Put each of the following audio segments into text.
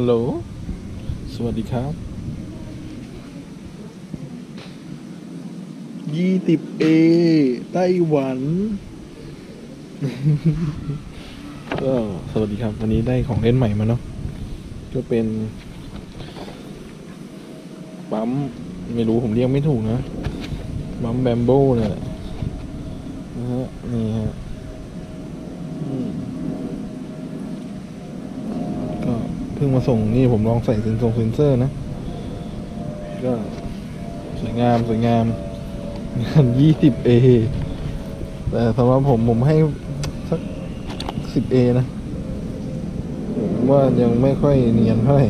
ฮัลโหล สวัสดีครับ ยี่สิบเอ ไต้หวันก็สวัสดีครับ วันนี้ได้ของเล่นใหม่มาเนาะ ก็เป็น ปั๊ม ไม่รู้ผมเรียกไม่ถูกนะ ปั๊มแบมโบ้เนี่ยแหละนะฮะ นี่ฮะอืมก็ เพิ่งมาส่งนี่ผมลองใส่เซนซงเซนเซอร์นะ ก็สวยงามสวยงามงานยี่สิบเอแต่สำหรับผมผมให้สักสิบเอนะผมว่ายังไม่ค่อยเนียนเท่าไหร่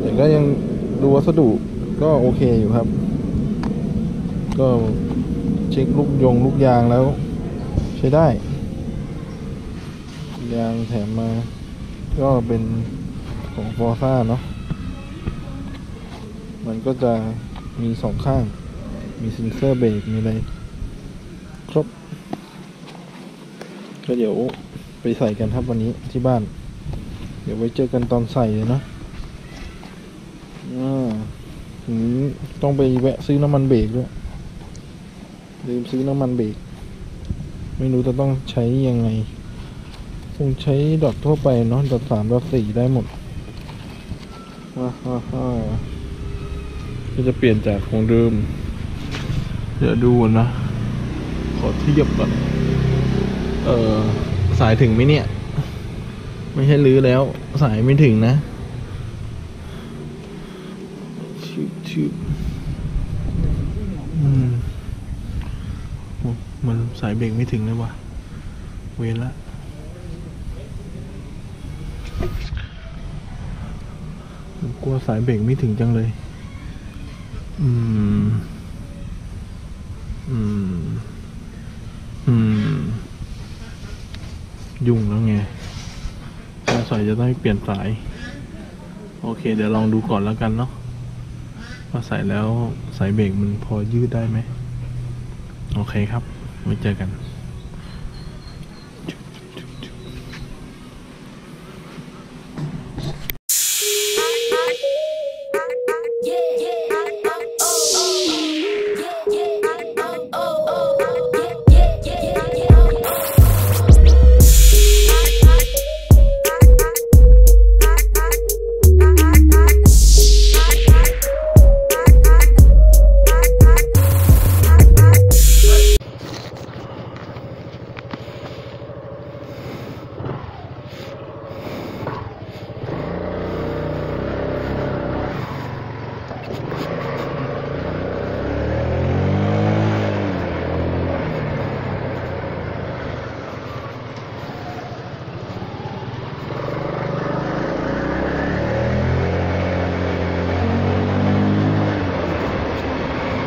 แต่ก็ยังดูวัสดุก็โอเคอยู่ครับ ก็เช็คลูกยงลูกยางแล้ว ใช้ได้ ยางแถมมาก็เป็น ของฟอร์ซ่าเนาะมันก็จะมีสองข้าง มีเซนเซอร์เบรกมีอะไร ครบ ก็เดี๋ยวไปใส่กันครับวันนี้ที่บ้าน เดี๋ยวไว้เจอกันตอนใส่เลยเนาะอ่าถึงต้องไปแวะซื้อน้ำมันเบรกด้วย ลืมซื้อน้ำมันเบรก ไม่รู้จะต้องใช้ยังไง คงใช้ดอททั่วไปเนาะ ดอทสามดอทสี่ได้หมด ว้าฮ่าฮ่าก็จะเปลี่ยนจากของเดิม เดี๋ยวดูนะ ขอเทียบก่อนเออสายถึงไหมเนี่ย ไม่ใช่ลื้อแล้ว สายไม่ถึงนะชิบชิบอืมมันสายเบรกไม่ถึงเลยวะเวรละ ผม กลัวสายเบรกไม่ถึงจังเลย อืม อืม อืม ยุ่งแล้วไงสายจะต้องเปลี่ยนสาย โอเค เดี๋ยวลองดูก่อนแล้วกันเนาะว่าใส่แล้วสายเบรกมันพอยืดได้ไหม โอเคครับ ไว้เจอกัน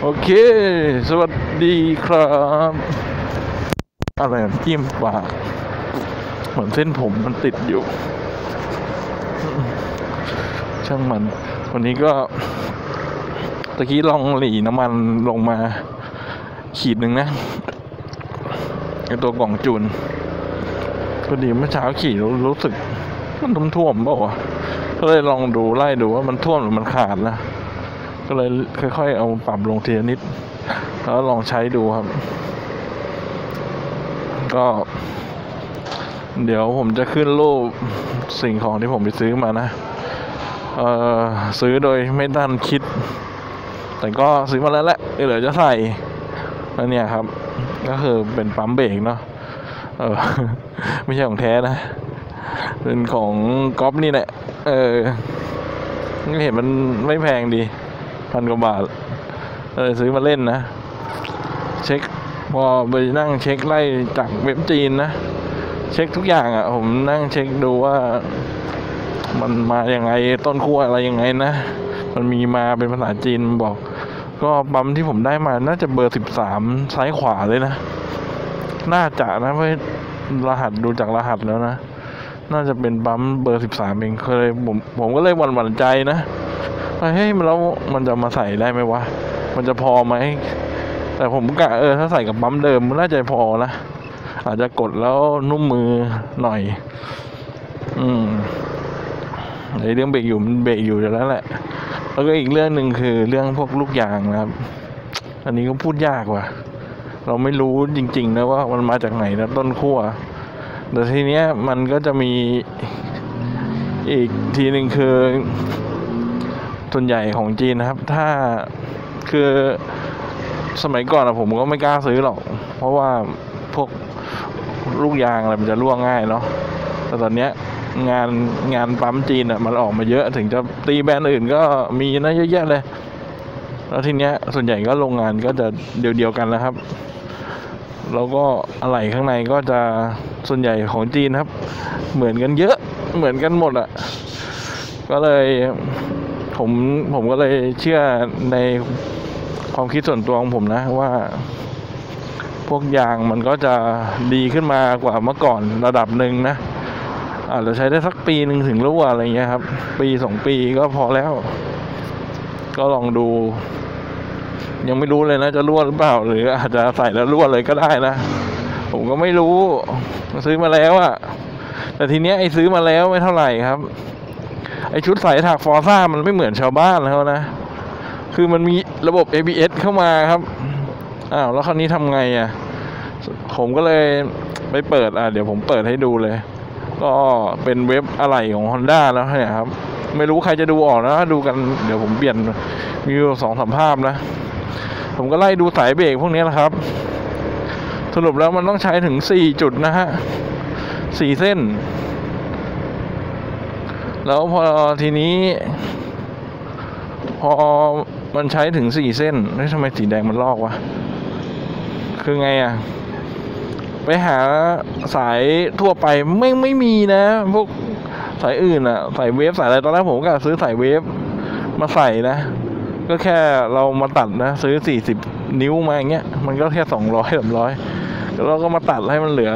โอเค สวัสดีครับ อะไรจิ้มปาก เหมือนเส้นผมมันติดอยู่ ช่างมัน วันนี้ก็ตะกี้ลองหลีน้ำมันลงมาขีดหนึ่งนะไอตัวกล่องจูนพอดีเมื่อเช้าขี่รู้รู้สึก มันท่วมๆเปล่าวะก็เลยลองดูไล่ดูว่ามันท่วมหรือมันขาดนะ ก็เลยค่อยๆ เอาปรับลงทีละนิด แล้วลองใช้ดูครับ ก็ เดี๋ยวผมจะขึ้นรูปสิ่งของที่ผมไปซื้อมานะ เอ่อซื้อโดยไม่ทันคิด แต่ก็ซื้อมาแล้วแหละเหลือจะใส่แล้วเนี่ยครับ ก็คือเป็นปั๊มเบรกเนาะเออ ไม่ใช่ของแท้นะ เป็นของก๊อฟนี่แหละ เออเห็นมันไม่แพงดี พันกว่าบาทเออซื้อมาเล่นนะ เช็คพอไปนั่งเช็คไล่จากเว็บจีนนะ เช็คทุกอย่างอะ่ะ ผมนั่งเช็คดูว่า มันมาอย่างไงต้นขั้วอะไรยังไงนะ มันมีมาเป็นภาษาจีนบอก ก็ปั๊มที่ผมได้มาน่าจะเบอร์สิบสามซ้ายขวาเลยนะ น่าจะนะเพราะรหัสดูจากรหัสแล้วนะ น่าจะเป็นปั๊มเบอร์สิบสามเองเคยผมผมก็เลยหวั่นหวั่นใจนะ เฮ้ยแล้วมันจะมาใส่ได้ไหมวะ มันจะพอไหม แต่ผมกะเออถ้าใส่กับปั๊มเดิมมันน่าจะพอนะอาจจะกดแล้วนุ่มมือหน่อย อืมไอ้เรื่องเบรกอยู่มันเบรกอยู่อยู่แล้วแหละ แล้วก็อีกเรื่องหนึ่งคือเรื่องพวกลูกยางนะครับ อันนี้ก็พูดยากว่ะ เราไม่รู้จริง ๆ นะว่ามันมาจากไหนนะต้นขั้ว แต่ทีเนี้ยมันก็จะมีอีกทีหนึ่งคือ ส่วนใหญ่ของจีนนะครับ ถ้าคือสมัยก่อนอะผมก็ไม่กล้าซื้อหรอก เพราะว่าพวกลูกยางอะไรมันจะร่วงง่ายเนาะแต่ตอนเนี้ยงานงานปั๊มจีนอะมันออกมาเยอะถึงจะตีแบรนด์อื่นก็มีนะเยอะแยะเลย แล้วทีเนี้ยส่วนใหญ่ก็โรงงานก็จะเดียวๆกันแล้วครับ แล้วก็อะไหล่ข้างในก็จะส่วนใหญ่ของจีนครับ เหมือนกันเยอะเหมือนกันหมดอะก็เลย ผมผมก็เลยเชื่อในความคิดส่วนตัวของผมนะว่า พวกยางมันก็จะดีขึ้นมากว่าเมื่อก่อนระดับหนึ่งนะอาจจะใช้ได้สักปีหนึ่งถึงรั่วอะไรเงี้ยครับ ปีสองปีก็พอแล้ว ก็ลองดู ยังไม่รู้เลยนะจะรั่วหรือเปล่า หรืออาจจะใส่แล้วรั่วเลยก็ได้นะผมก็ไม่รู้ซื้อมาแล้วอะแต่ทีเนี้ยไอ้ซื้อมาแล้วไม่เท่าไหร่ครับ ไอชุดใส่ถักฟอร์ซ่ามันไม่เหมือนชาวบ้านแล้วนะ คือมันมีระบบ ABS เข้ามาครับ อ้าว แล้วคราวนี้ทำไงอะ่ะ ผมก็เลยไปเปิด อะ เดี๋ยวผมเปิดให้ดูเลย ก็เป็นเว็บอะไหล่ของ Honda แล้วเนี่ยครับ ไม่รู้ใครจะดูออกนะ ดูกัน เดี๋ยวผมเปลี่ยนมีสองสามภาพนะ ผมก็ไล่ดูสายเบรกพวกนี้แหละครับ สรุปแล้วมันต้องใช้ถึงสี่จุดนะฮะสี่เส้น แล้วพอทีนี้ พอมันใช้ถึงสี่เส้นเฮ้ยทำไมสีแดงมันลอกวะ คือไงอะไปหาสายทั่วไปไม่ไม่มีนะ พวกสายอื่นอะสายเวฟสายอะไรตอนแรกผมก็ซื้อสายเวฟมาใส่นะ ก็แค่เรามาตัดนะ ซื้อสี่สิบนิ้วมาอย่างเงี้ย มันก็แค่สองร้อยสามร้อยแล้วเราก็มาตัดให้มันเหลือ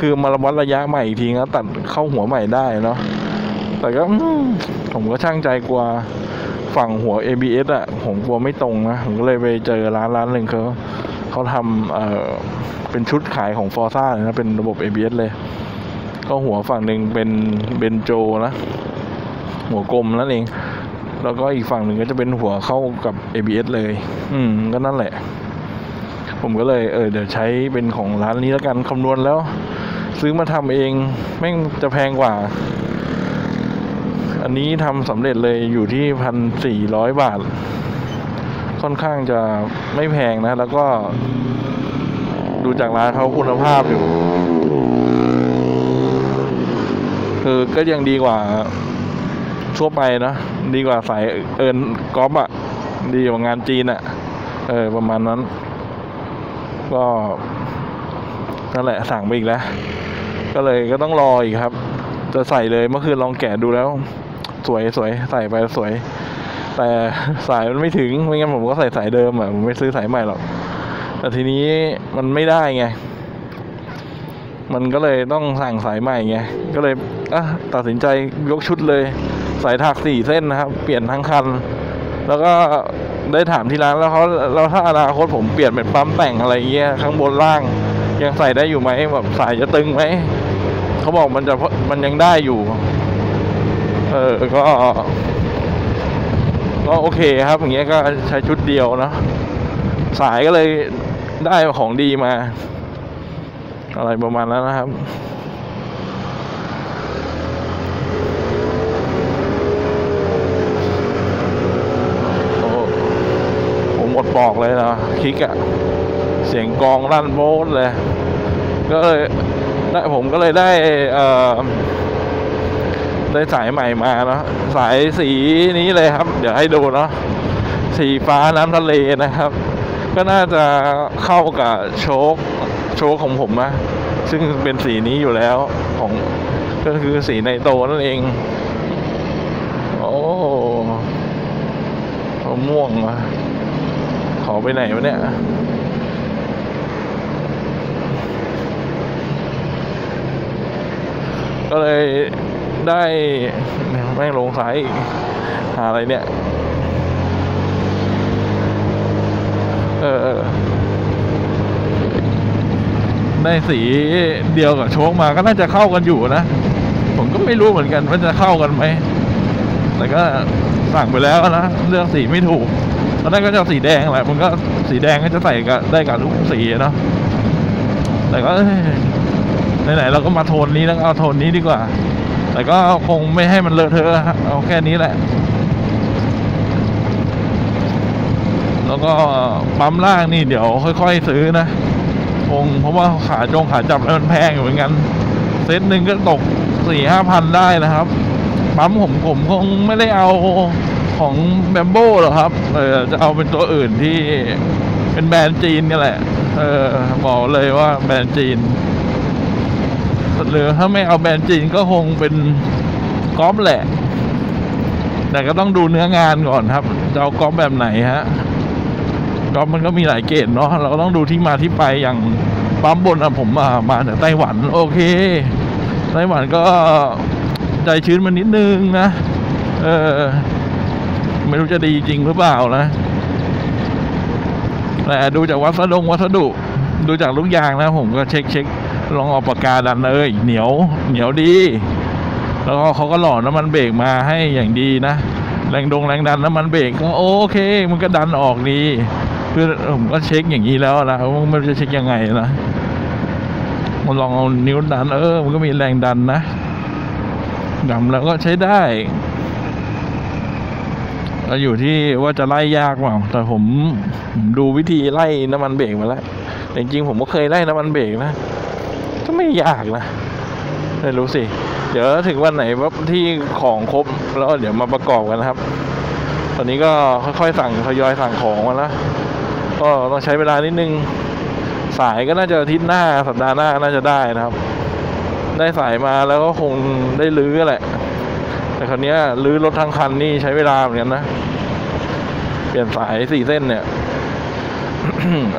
คือมาวัดระยะใหม่อีกทีแล้วตัดเข้าหัวใหม่ได้เนาะ แต่ก็ผมก็ช่างใจกลัวฝั่งหัว ABS อะผมกลัวไม่ตรงนะ ผมก็เลยไปเจอร้านร้านหนึ่งเขาเขาทำเอ่อเป็นชุดขายของฟอร์ซ่าเนะ เป็นระบบ ABS เลย ก็หัวฝั่งหนึ่งเป็นเบนโจนะ หัวกลมนั่นเอง แล้วก็อีกฝั่งหนึ่งก็จะเป็นหัวเข้ากับ ABS เลย อืม ก็นั่นแหละ ผมก็เลยเออเดี๋ยวใช้เป็นของร้านนี้แล้วกันคำนวณแล้ว ซื้อมาทำเองแม่งจะแพงกว่า อันนี้ทำสำเร็จเลยอยู่ที่พันสี่ร้อยบาท ค่อนข้างจะไม่แพงนะ แล้วก็ ดูจากร้านเขาคุณภาพอยู่ คือก็ยังดีกว่าทั่วไปนะ ดีกว่าสายเอินกอล์ฟอะดีกว่างานจีนอะเออ ประมาณนั้น ก็นั่นแหละสั่งไปอีกแล้ว ก็เลยก็ต้องรออีกครับ จะใส่เลยเมื่อคืนลองแกะดูแล้ว วยสวยใส่ไปสวย แต่สายมันไม่ถึงไม่งั้นผมก็ใส่สายเดิมอะผมไม่ซื้อสายใหม่หรอกแต่ทีนี้มันไม่ได้ไง มันก็เลยต้องสั่งสายใหม่ไงก็เลยอะตัดสินใจยกชุดเลย สายถักสี่เส้นนะครับ เปลี่ยนทั้งคัน แล้วก็ได้ถามที่ร้านแล้วเขาแล้วถ้าอนาคตผมเปลี่ยนเป็นปั๊มแต่งอะไรเงี้ยข้างบนล่างยังใส่ได้อยู่ไหมแบบสายจะตึงไหมเขาบอกมันจะมันยังได้อยู่ เออ ก็ ก็โอเคครับ อย่างเงี้ยก็ใช้ชุดเดียวเนอะสายก็เลยได้ของดีมา อะไรประมาณนั้นนะครับผมหมดปอกเลยนะคลิกอะเสียงกองลั่นโบสเลย ก็เลยได้ผมก็เลยได้เอ่อ ได้สายใหม่มาเนาะสายสีนี้เลยครับ เดี๋ยวให้ดูเนาะสีฟ้าน้ำทะเลนะครับ ก็น่าจะเข้ากับโชคโชคของผมนะซึ่งเป็นสีนี้อยู่แล้วของก็คือสีในโตนั่นเอง โอ้มะม่วงอะขอไปไหนวะเนี่ยก็เลย ได้แม่งลงสายอีกหาอะไรเนี่ย เออ ได้สีเดียวกับโชคมาก็น่าจะเข้ากันอยู่นะ ผมก็ไม่รู้เหมือนกันว่าจะเข้ากันไหม แต่ก็สั่งไปแล้วนะ เลือกสีไม่ถูกตอนแรกก็จะสีแดงแหละมันก็สีแดงก็จะใส่กับได้กับทุกสีเนาะแต่ก็ไหนๆเราก็มาโทนนี้แล้วเอาโทนนี้ดีกว่า แต่ก็คงไม่ให้มันเลอะเทอะฮะเอาแค่นี้แหละ แล้วก็ปั๊มล่างนี่เดี๋ยวค่อย ๆ ซื้อนะคงเพราะว่าขาจงขาจับแล้วมันแพงอยู่เหมือนกัน เซตหนึ่งก็ตกสี่ห้าพันได้นะครับ ปั๊มผมผมคงไม่ได้เอาของแบมโบ้หรอกครับ เออจะเอาเป็นตัวอื่นที่เป็นแบรนด์จีนนี่แหละ เออบอกเลยว่าแบรนด์จีน หรือถ้าไม่เอาแบรนด์จีนก็คงเป็นก๊อฟแหละ แต่ก็ต้องดูเนื้องานก่อนครับจะเอาก๊อฟแบบไหนฮะก๊อฟมันก็มีหลายเกรดเนาะเราต้องดูที่มาที่ไปอย่างปั๊มบนอะผมมามาจากไต้หวัน โอเคไต้หวันก็ใจชื้นมานิดนึงนะเออไม่รู้จะดีจริงหรือเปล่านะแต่ดูจากวัสดุวัสดุ ดูจากลูกยางนะผมก็เช็คเช็ค ลองเอาปากกาดันเลยเหนียวเหนียวดี แล้วก็เขาก็หล่อน้ำมันเบรกมาให้อย่างดีนะ แรงดงแรงดันน้ำมันเบรกก็โอเค มันก็ดันออกดีคือผมก็เช็คอย่างนี้แล้วนะว่ามันจะเช็คยังไงนะมันลองเอานิ้วดัน เออ มันก็มีแรงดันนะดำแล้วก็ใช้ได้ก็อยู่ที่ว่าจะไล่ยากเปล่าแต่ผมดูวิธีไล่น้ำมันเบรกมาแล้วแต่จริงๆผมก็เคยไล่น้ำมันเบรกนะ ก็ไม่ยากนะไม่รู้สิ เดี๋ยวถึงวันไหนว่าที่ของครบแล้วเดี๋ยวมาประกอบกันนะครับ ตอนนี้ก็ค่อยๆสั่งทยอยสั่งของมาแล้วก็ต้องใช้เวลานิดนึง สายก็น่าจะอาทิตย์หน้าสัปดาห์หน้าน่าจะได้นะครับ ได้สายมาแล้วก็คงได้รื้อแหละ แต่คราวนี้ยรื้อรถทั้งคันนี่ใช้เวลาเหมือนกันนะ เปลี่ยนสายสี่เส้นเนี่ย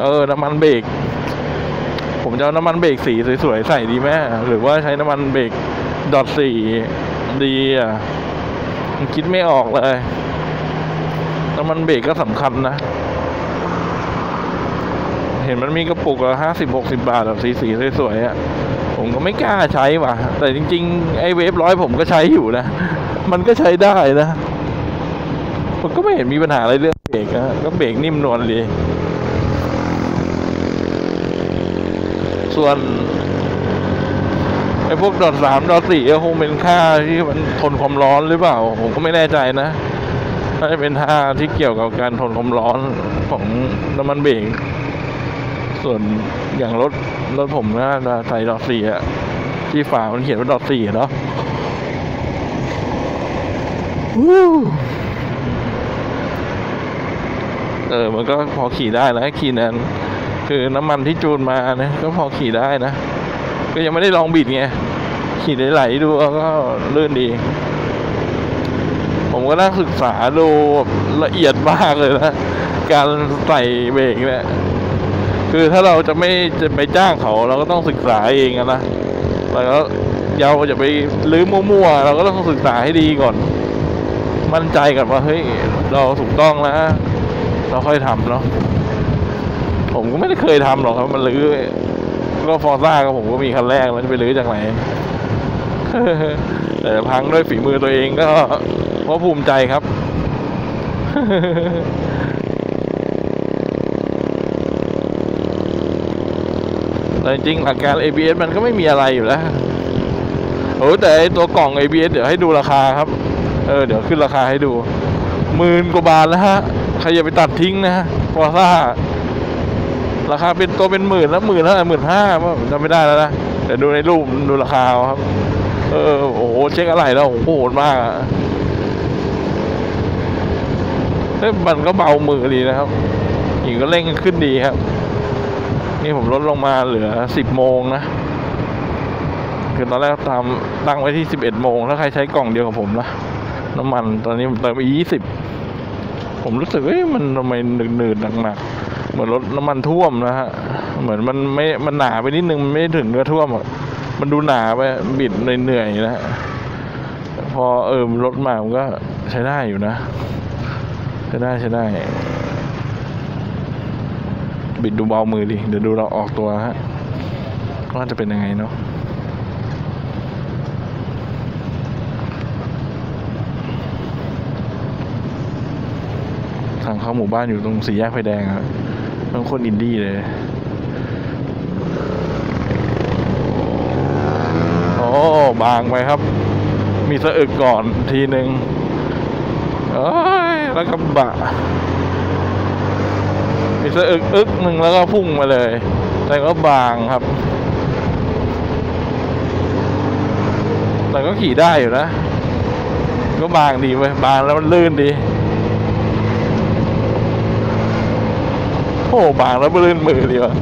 เออน้ำมันเบรก ผมจะเอาน้ำมันเบรกสีสวยๆใส่ดีไหมหรือว่าใช้น้ำมันเบรกดอทสีดีอะมันคิดไม่ออกเลยน้ำมันเบรกก็สำคัญนะ เห็นมันมีกระปุกละห้าสิบหกสิบาทแบบสีสีๆสวยๆอะผมก็ไม่กล้าใช้ว่ะ แต่จริง ๆ ไอ้เวฟร้อยผมก็ใช้อยู่นะ มันก็ใช้ได้นะ มันก็ไม่เห็นมีปัญหาอะไรเรื่องเบรกนะก็เบรกนิ่มนวลดี ส่วนไอ้พวกดอทสามดอทสี่ก็คงเป็นค่าที่มันทนความร้อนหรือเปล่า ผมก็ไม่แน่ใจนะน่าจะเป็นค่าที่เกี่ยวกับการทนความร้อนของน้ำมันเบรกส่วนอย่างรถรถผมนะใส่ดอทสี่อะที่ฝามันเขียนว่าดอทสี่เนาะวู้เออ มันก็พอขี่ได้นะขี่นั้น คือน้ำมันที่จูนมานะ ก็พอขี่ได้นะ ก็ยังไม่ได้ลองบิดไง ขี่ไหลๆดูก็ลื่นดี ผมก็นั่งศึกษาดูละเอียดมากเลยนะ การใส่เบรกเนี่ยคือถ้าเราจะไม่จะไปจ้างเขาเราก็ต้องศึกษาเองอะนะแล้วก็เราจะไปลื้อมั่วๆเราก็ต้องศึกษาให้ดีก่อน มั่นใจก่อนว่าเฮ้ยเราถูกต้องนะเราค่อยทำเนาะ ผมก็ไม่ได้เคยทำหรอกครับ มันรื้อก็ฟอร์ซ่าก็ผมก็มีคันแรกแล้วจะไปรื้อจากไหนแต่พังด้วยฝีมือตัวเองก็เพราะภูมิใจครับแต่จริงๆหลักการ ABS มันก็ไม่มีอะไรอยู่แล้วโอ้แต่ตัวกล่อง ABS เดี๋ยวให้ดูราคาครับ เออ เดี๋ยวขึ้นราคาให้ดูหมื่นกว่าบาทแล้วฮะ ใครอย่าไปตัดทิ้งนะฮะฟอร์ซ่า ราคาเป็นตัวเป็นหมื่นแล้วหมื่นเท่าไหร่หมื่นห้าผมจำไม่ได้แล้วนะเดี๋ยวดูในรูปดูราคาเอาครับ เออโอ้โหเช็คอะไรแล้วโอ้โหโหดมากอะเอ้ยมันก็เบามือดีนะครับหญิงก็เร่งขึ้นดีครับ นี่ผมลดลงมาเหลือสิบโมงนะคือตอนแรกตามตั้งไว้ที่สิบเอ็ดโมงถ้าใครใช้กล่องเดียวกับผมนะน้ำมันตอนนี้ผมเติมไปยี่สิบผมรู้สึกเอ้ยมันทำไมหนืดๆหนักๆ เหมือนรถน้ำมันท่วมนะฮะ เหมือนมันไม่ มันหนาไปนิดนึงมันไม่ถึงเนื้อท่วมมันดูหนาไปบิดเหนื่อยๆนะฮะ พอเอิมรถมามันก็ใช้ได้อยู่นะ ใช้ได้ใช้ได้ บิดดูเบามือดิ เดี๋ยวดูเราออกตัวฮะ ว่าจะเป็นยังไงเนาะทางเข้าหมู่บ้านอยู่ตรงสี่แยกไฟแดงครับ มันโคนอินดี้เลยโอ้บางไปครับ มีสะอึกก่อนทีหนึ่งเอ้ยแล้วก็บะมีสะอึกอึกหนึ่งแล้วก็พุ่งมาเลย แต่ก็บางครับ แต่ก็ขี่ได้อยู่นะ ก็บางดีเว้ยบางแล้วมันลื่นดี โอ้บางแล้วไม่เลื่นมือดีว่ะ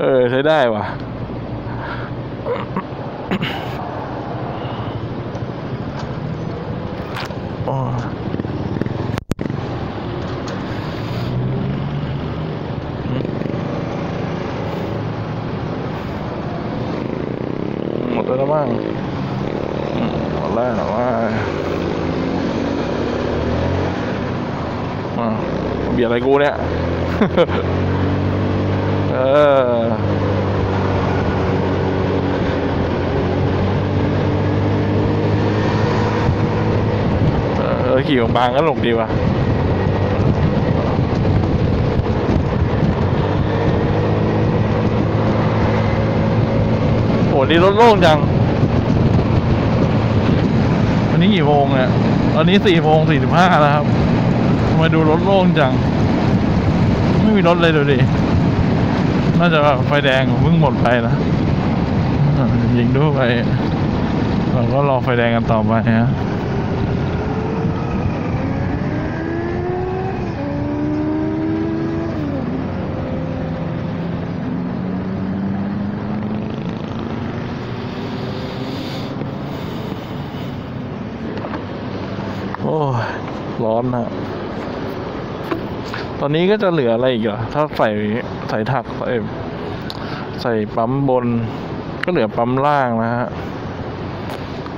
เออ ใช้ได้ว่ะ โอ้หมดแล้วมั้งอืมหมดแล้วว่าอ่าเบียด อะไรกูเนี่ย เออเออขี่บางๆก็หนุกดีว่ะโหนี่รถโล่งจัง วันนี้กี่โมงเนี่ยตอนนี้สี่โมงสี่สิบห้าแล้วครับทำไมาดูรถโล่งจัง ไม่มีรถเลยดูดิ น่าจะไฟแดงเพิ่งหมดไปนะอะยิงดูไป เราก็รอไฟแดงกันต่อไปฮะ โอ้ยร้อนฮะ ตอนนี้ก็จะเหลืออะไรอีกเหรอถ้าใส่ใส่ถักใส่ใส่ปั๊มบน ก็เหลือปั๊มล่างนะฮะ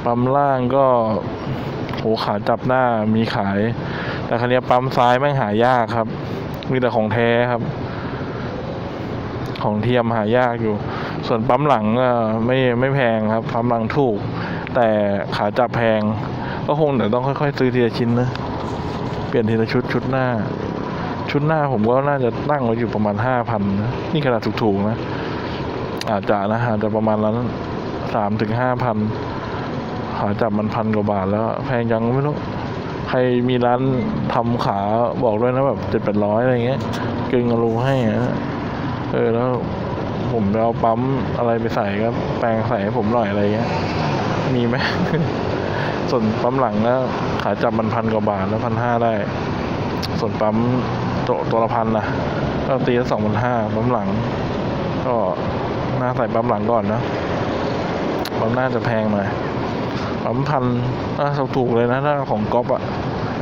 ปั๊มล่างก็โหขาจับหน้ามีขาย แต่คันนี้ปั๊มซ้ายแม่งหายากครับ มีแต่ของแท้ครับ ของเทียมหายากอยู่ ส่วนปั๊มหลังก็ไม่ไม่แพงครับปั๊มหลังถูก แต่ขาจับแพง ก็คงเดี๋ยวต้องค่อยๆ ซื้อทีละชิ้นนะเปลี่ยนทีละชุดชุดหน้า ชุดหน้าผมก็น่าจะตั้งไว้อยู่ประมาณห้าพันนะนี่ขนาดถูกๆนะ อาจจะนะอาจจะประมาณนั้นสามถึงห้าพันขาจับมันพันกว่าบาทแล้ว แพงยังไม่รู้ใครมีร้านทำขาบอกด้วยนะแบบเจ็ดแปดร้อยอะไรเงี้ยเก่งกรูให้อะเออแล้วผมเอาปั๊มอะไรไปใส่ก็แปลงใส่ให้ผมหน่อยอะไรเงี้ย มีไหมส่วนปั๊มหลังแล้วขาจับมันพันกว่าบาทแล้วพันห้าได้ ส่วนปั๊ม ตัวตัวละพันนะก็ตีละสองพันห้าปั๊มหลัง ก็น่าใส่ปั๊มหลังก่อนนะปั๊มหน้าจะแพงหน่อยปั๊มพันน่าจะถูกเลยนะถ้าของก๊อปอะ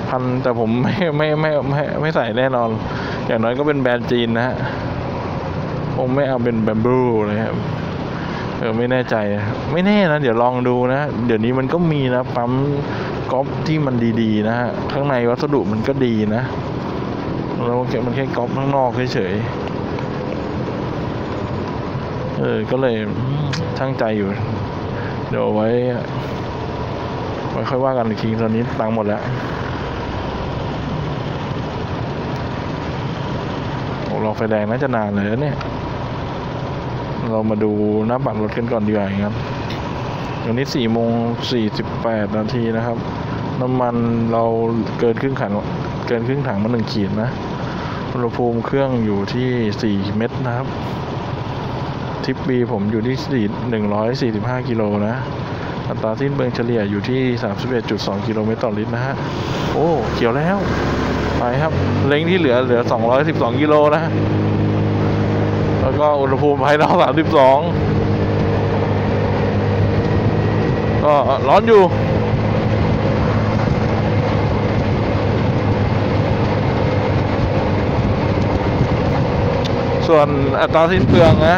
พันแต่ผมไม่ไม่ไม่ไม่ไม่ใส่แน่นอน อย่างน้อยก็เป็นแบรนด์จีนนะฮะผมไม่เอาเป็นแบมบูเลยครับเออไม่แน่ใจ ไม่แน่นะ เดี๋ยวลองดูนะ เดี๋ยวนี้มันก็มีนะ ปั๊มก๊อปที่มันดีๆ นะฮะข้างในวัสดุมันก็ดีนะ แล้วมันแค่มันแค่ก๊อปข้างนอกเฉยๆ เออ ก็เลยอืมช่างใจอยู่ เดี๋ยวไว้ ไว้ค่อยว่ากันอีกทีตอนนี้ตังค์หมดแล้วโอ้รอไฟแดงน่าจะนานเลยเนี่ย เรามาดูหน้าบัตรรถกันก่อนดีกว่าครับวันนี้สี่โมงสี่สิบแปดนาทีนะครับ น้ำมันเราเกินครึ่งถังเกินครึ่งถังมาหนึ่งขีดนะ อุณหภูมิเครื่องอยู่ที่สี่เมตรนะครับ ทิปบีผมอยู่ที่สี่หนึ่งร้อยสี่สิบห้ากิโลนะ อัตราสิ้นเปลืองเฉลี่ยอยู่ที่สามสิบเอ็ดจุดสองกิโลเมตรต่อลิตรนะฮะ โอ้ เขียวแล้ว ไปครับ เล้งที่เหลือเหลือสองร้อยสิบสองกิโลนะ แล้วก็อุณหภูมิภายนอกสามสิบสองก็ร้อนอยู่ ส่วนอัตราสิ้นเปลืองนะ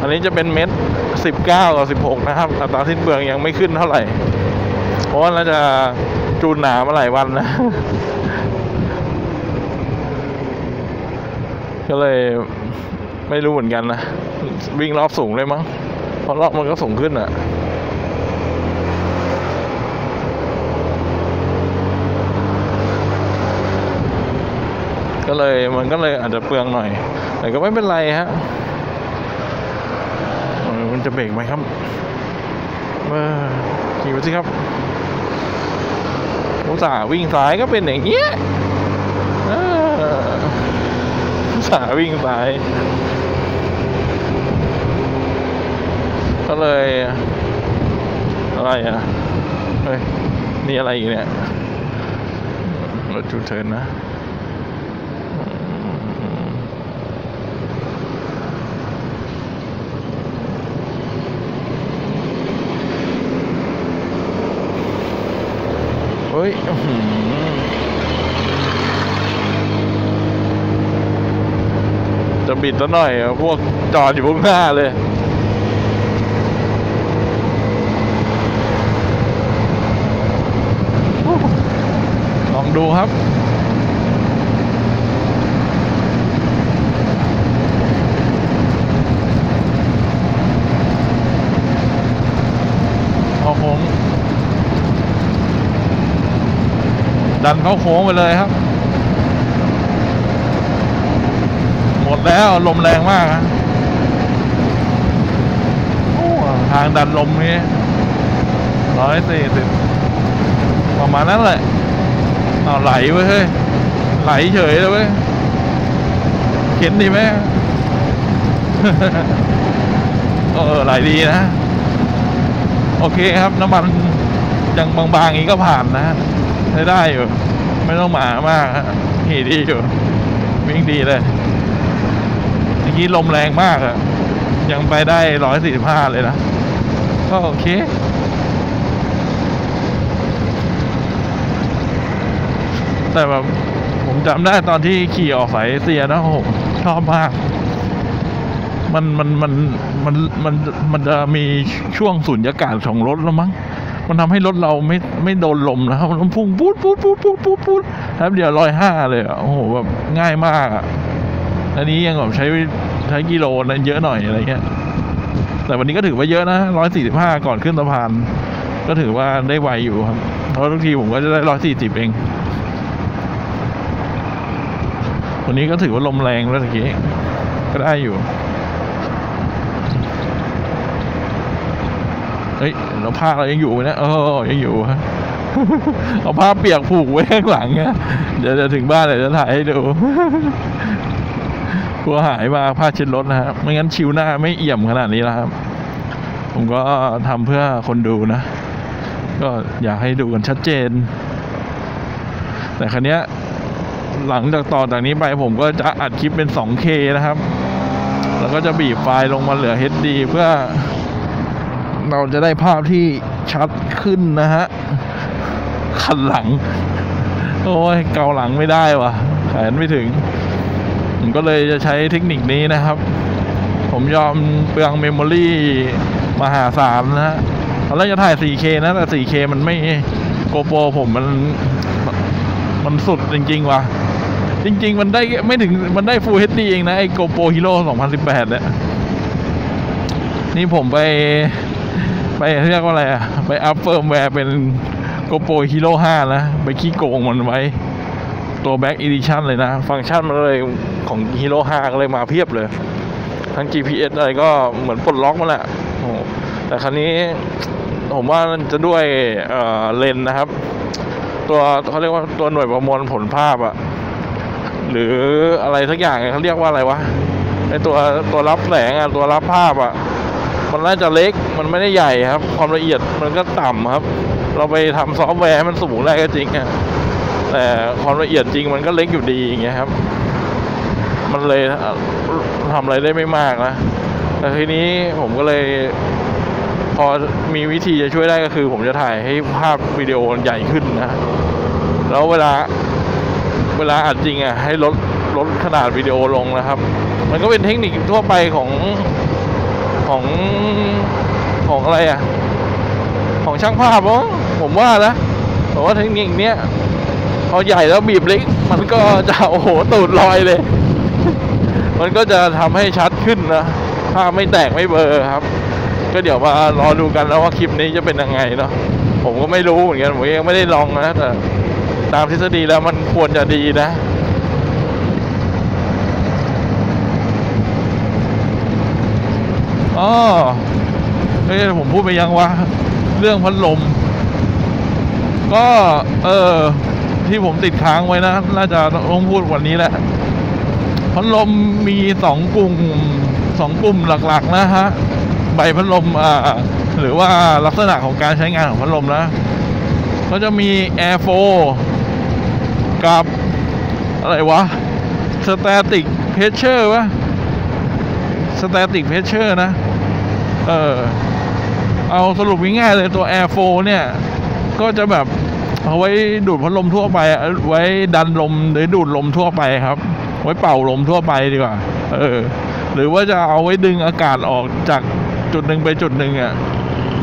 อันนี้จะเป็นเม็ดสิบเก้ากับสิบหกนะครับ อัตราสิ้นเปลืองยังไม่ขึ้นเท่าไหร่ เพราะว่าน่าจะจูนหนามาหลายวันนะ ก็เลยไม่รู้เหมือนกันนะ วิ่งรอบสูงเลยมั้ง เพราะรอบมันก็สูงขึ้นอะ่ะ เลยมันก็เลยอาจจะเปลืองหน่อย แต่ก็ไม่เป็นไรฮะมันจะเบรกไหมครับเออขี่ไปสิครับอุตส่าห์วิ่งซ้ายก็เป็นอย่างเงี้ยอออุตส่าห์วิ่งซ้าย ก็เลย อะไรอะ เฮ้ย นี่อะไรอีกเนี่ยรถจูเทิร์นนะ ฮ้ยจะบิดซะหน่อย พวกจอดอยู่พวกหน้าเลยลองดูครับ เอาโค้ง ดันเขาโค้งไปเลยครับ หมดแล้วลมแรงมากฮะทางดันลมนี้ร้อยสี่สิบประมาณนั้นแหละเอาไหลเว้ยเฮ้ยไหลเฉยเลยเว้ยเข็นดีไหมเออไหลดีนะ โอเคครับน้ำมันยังบางๆอย่างนี้ก็ผ่านนะ ใช้ได้อยู่ ไม่ต้องหมามากฮะขี่ดีอยู่ วิ่งดีเลยเมื่อกี้ลมแรงมากอะยังไปได้ร้อยสี่สิบห้าเลยนะ ก็โอเคแต่แบบผมจำได้ตอนที่ขี่ออกสายเอเชียนะโอ้โหชอบมาก มันมันมันมันมันมันจะมีช่วงสุญญากาศของรถแล้วมั้ง มันทำให้รถเราไม่ไม่โดนลมนะครับมันพุ่งปุ๊ดปุ๊ดปุ๊ดปุ๊ดปุ๊ดปุ๊ดแป๊บเดียวร้อยห้าเลยอะโอ้โหแบบง่ายมากอะอันนี้ยังแบบใช้ใช้กิโลนั้นเยอะหน่อยอะไรเงี้ยแต่วันนี้ก็ถือว่าเยอะนะร้อยสี่สิบห้าก่อนขึ้นสะพาน ก็ถือว่าได้ไวอยู่ครับ เพราะทุกทีผมก็จะได้ร้อยสี่สิบเอง วันนี้ก็ถือว่าลมแรงแล้วตะกี้ก็ได้อยู่ เฮ้ยเราผ้าเรายังอยู่นะเออยังอยู่ฮะเอาผ้าเปียกผูกไว้ข้างหลังอะเดี๋ยวจะถึงบ้านเดี๋ยวจะถ่ายให้ดูกลัวหายมาผ้าเช็ดรถนะฮะไม่งั้นชิวหน้าไม่เอี่ยมขนาดนี้แล้วครับ ผมก็ทำเพื่อคนดูนะ ก็อยากให้ดูกันชัดเจน แต่ครั้นี้ยหลังจากต่อจากนี้ไปผมก็จะอัดคลิปเป็น 2K นะครับ แล้วก็จะบีบไฟล์ลงมาเหลือ HD เพื่อ เราจะได้ภาพที่ชัดขึ้นนะฮะคันหลัง โอ้ยเกาหลังไม่ได้วะแขนไม่ถึง ผมก็เลยจะใช้เทคนิคนี้นะครับ ผมยอมเปลืองเมมโมรี่มหาศาลนะฮะตอนแรกจะถ่าย 4K นะ แต่ 4K มันไม่ GoPro ผมมัน มันสุดจริง ๆ ว่ะ จริง ๆ มันได้ไม่ถึงมันได้ Full HD เองนะ ไอ้ GoPro Hero 2018 เนี่ย นี่ผมไป ไปเรียกว่าอะไรอะไปอัพเฟิร์มแวร์เป็น GoPro Hero 5 นะ ไปขี้โกงมันไว้ ตัว Black Edition เลยนะ ฟังก์ชันมันเลยของ Hero 5 ก็เลยมาเพียบเลย ทั้ง GPS อะไรก็เหมือนปลดล็อกมาแหละแต่ครั้นี้ผมว่าจะด้วยเอ่อเลนนะครับ ตัวเขาเรียกว่าตัวหน่วยประมวลผลภาพอะหรืออะไรทักอย่างเขาเรียกว่าอะไรวะไอตัวตัวรับแสงอะตัวรับภาพอะ มันน่าจะเล็กมันไม่ได้ใหญ่ครับ ความละเอียดมันก็ต่ำครับ เราไปทำซอฟต์แวร์มันสูงได้ก็จริงอะแต่ความละเอียดจริงมันก็เล็กอยู่ดีอย่างเงี้ยครับ มันเลยทำอะไรได้ไม่มากนะแต่ทีนี้ผมก็เลยพอมีวิธีจะช่วยได้ก็คือ ผมจะถ่ายให้ภาพวิดีโอใหญ่ขึ้นนะ แล้วเวลาเวลาอัดจริงอะให้ลดลดขนาดวิดีโอลงนะครับ มันก็เป็นเทคนิคทั่วไปของ ของของอะไรอะ ของช่างภาพมั้งผมว่านะผมว่าเทคนิคเนี้ยพอใหญ่แล้วบีบเล็ก มันก็จะโอ้โหตูดลอยเลย มันก็จะทำให้ชัดขึ้นนะภาพไม่แตกไม่เบลอครับ ก็เดี๋ยวมารอดูกันแล้วว่าคลิปนี้จะเป็นยังไงเนาะผมก็ไม่รู้เหมือนกันผมยังไม่ได้ลองนะแต่ตามทฤษฎีแล้วมันควรจะดีนะ เฮ้ผมพูดไปยังวะเรื่องพัดลม ก็เออที่ผมติดค้างไว้นะ น่าจะต้องพูดวันนี้แหละพัดลมมีสองกลุ่มสองกลุ่มหลักๆนะฮะใบพัดลมอ่าหรือว่าลักษณะของการใช้งานของพัดลมนะก็จะมี Air 4 กับ อะไรวะ Static Pressure วะ Static Pressure นะ เออเอาสรุปง่ายๆเลยตัว Air 4เนี่ย ก็จะแบบเอาไว้ดูดพัดลมทั่วไปอะไว้ดันลมหรือดูดลมทั่วไปครับ ไว้เป่าลมทั่วไปดีกว่า เออ หรือว่าจะเอาไว้ดึงอากาศออกจากจุดหนึ่งไปจุดหนึ่งอะ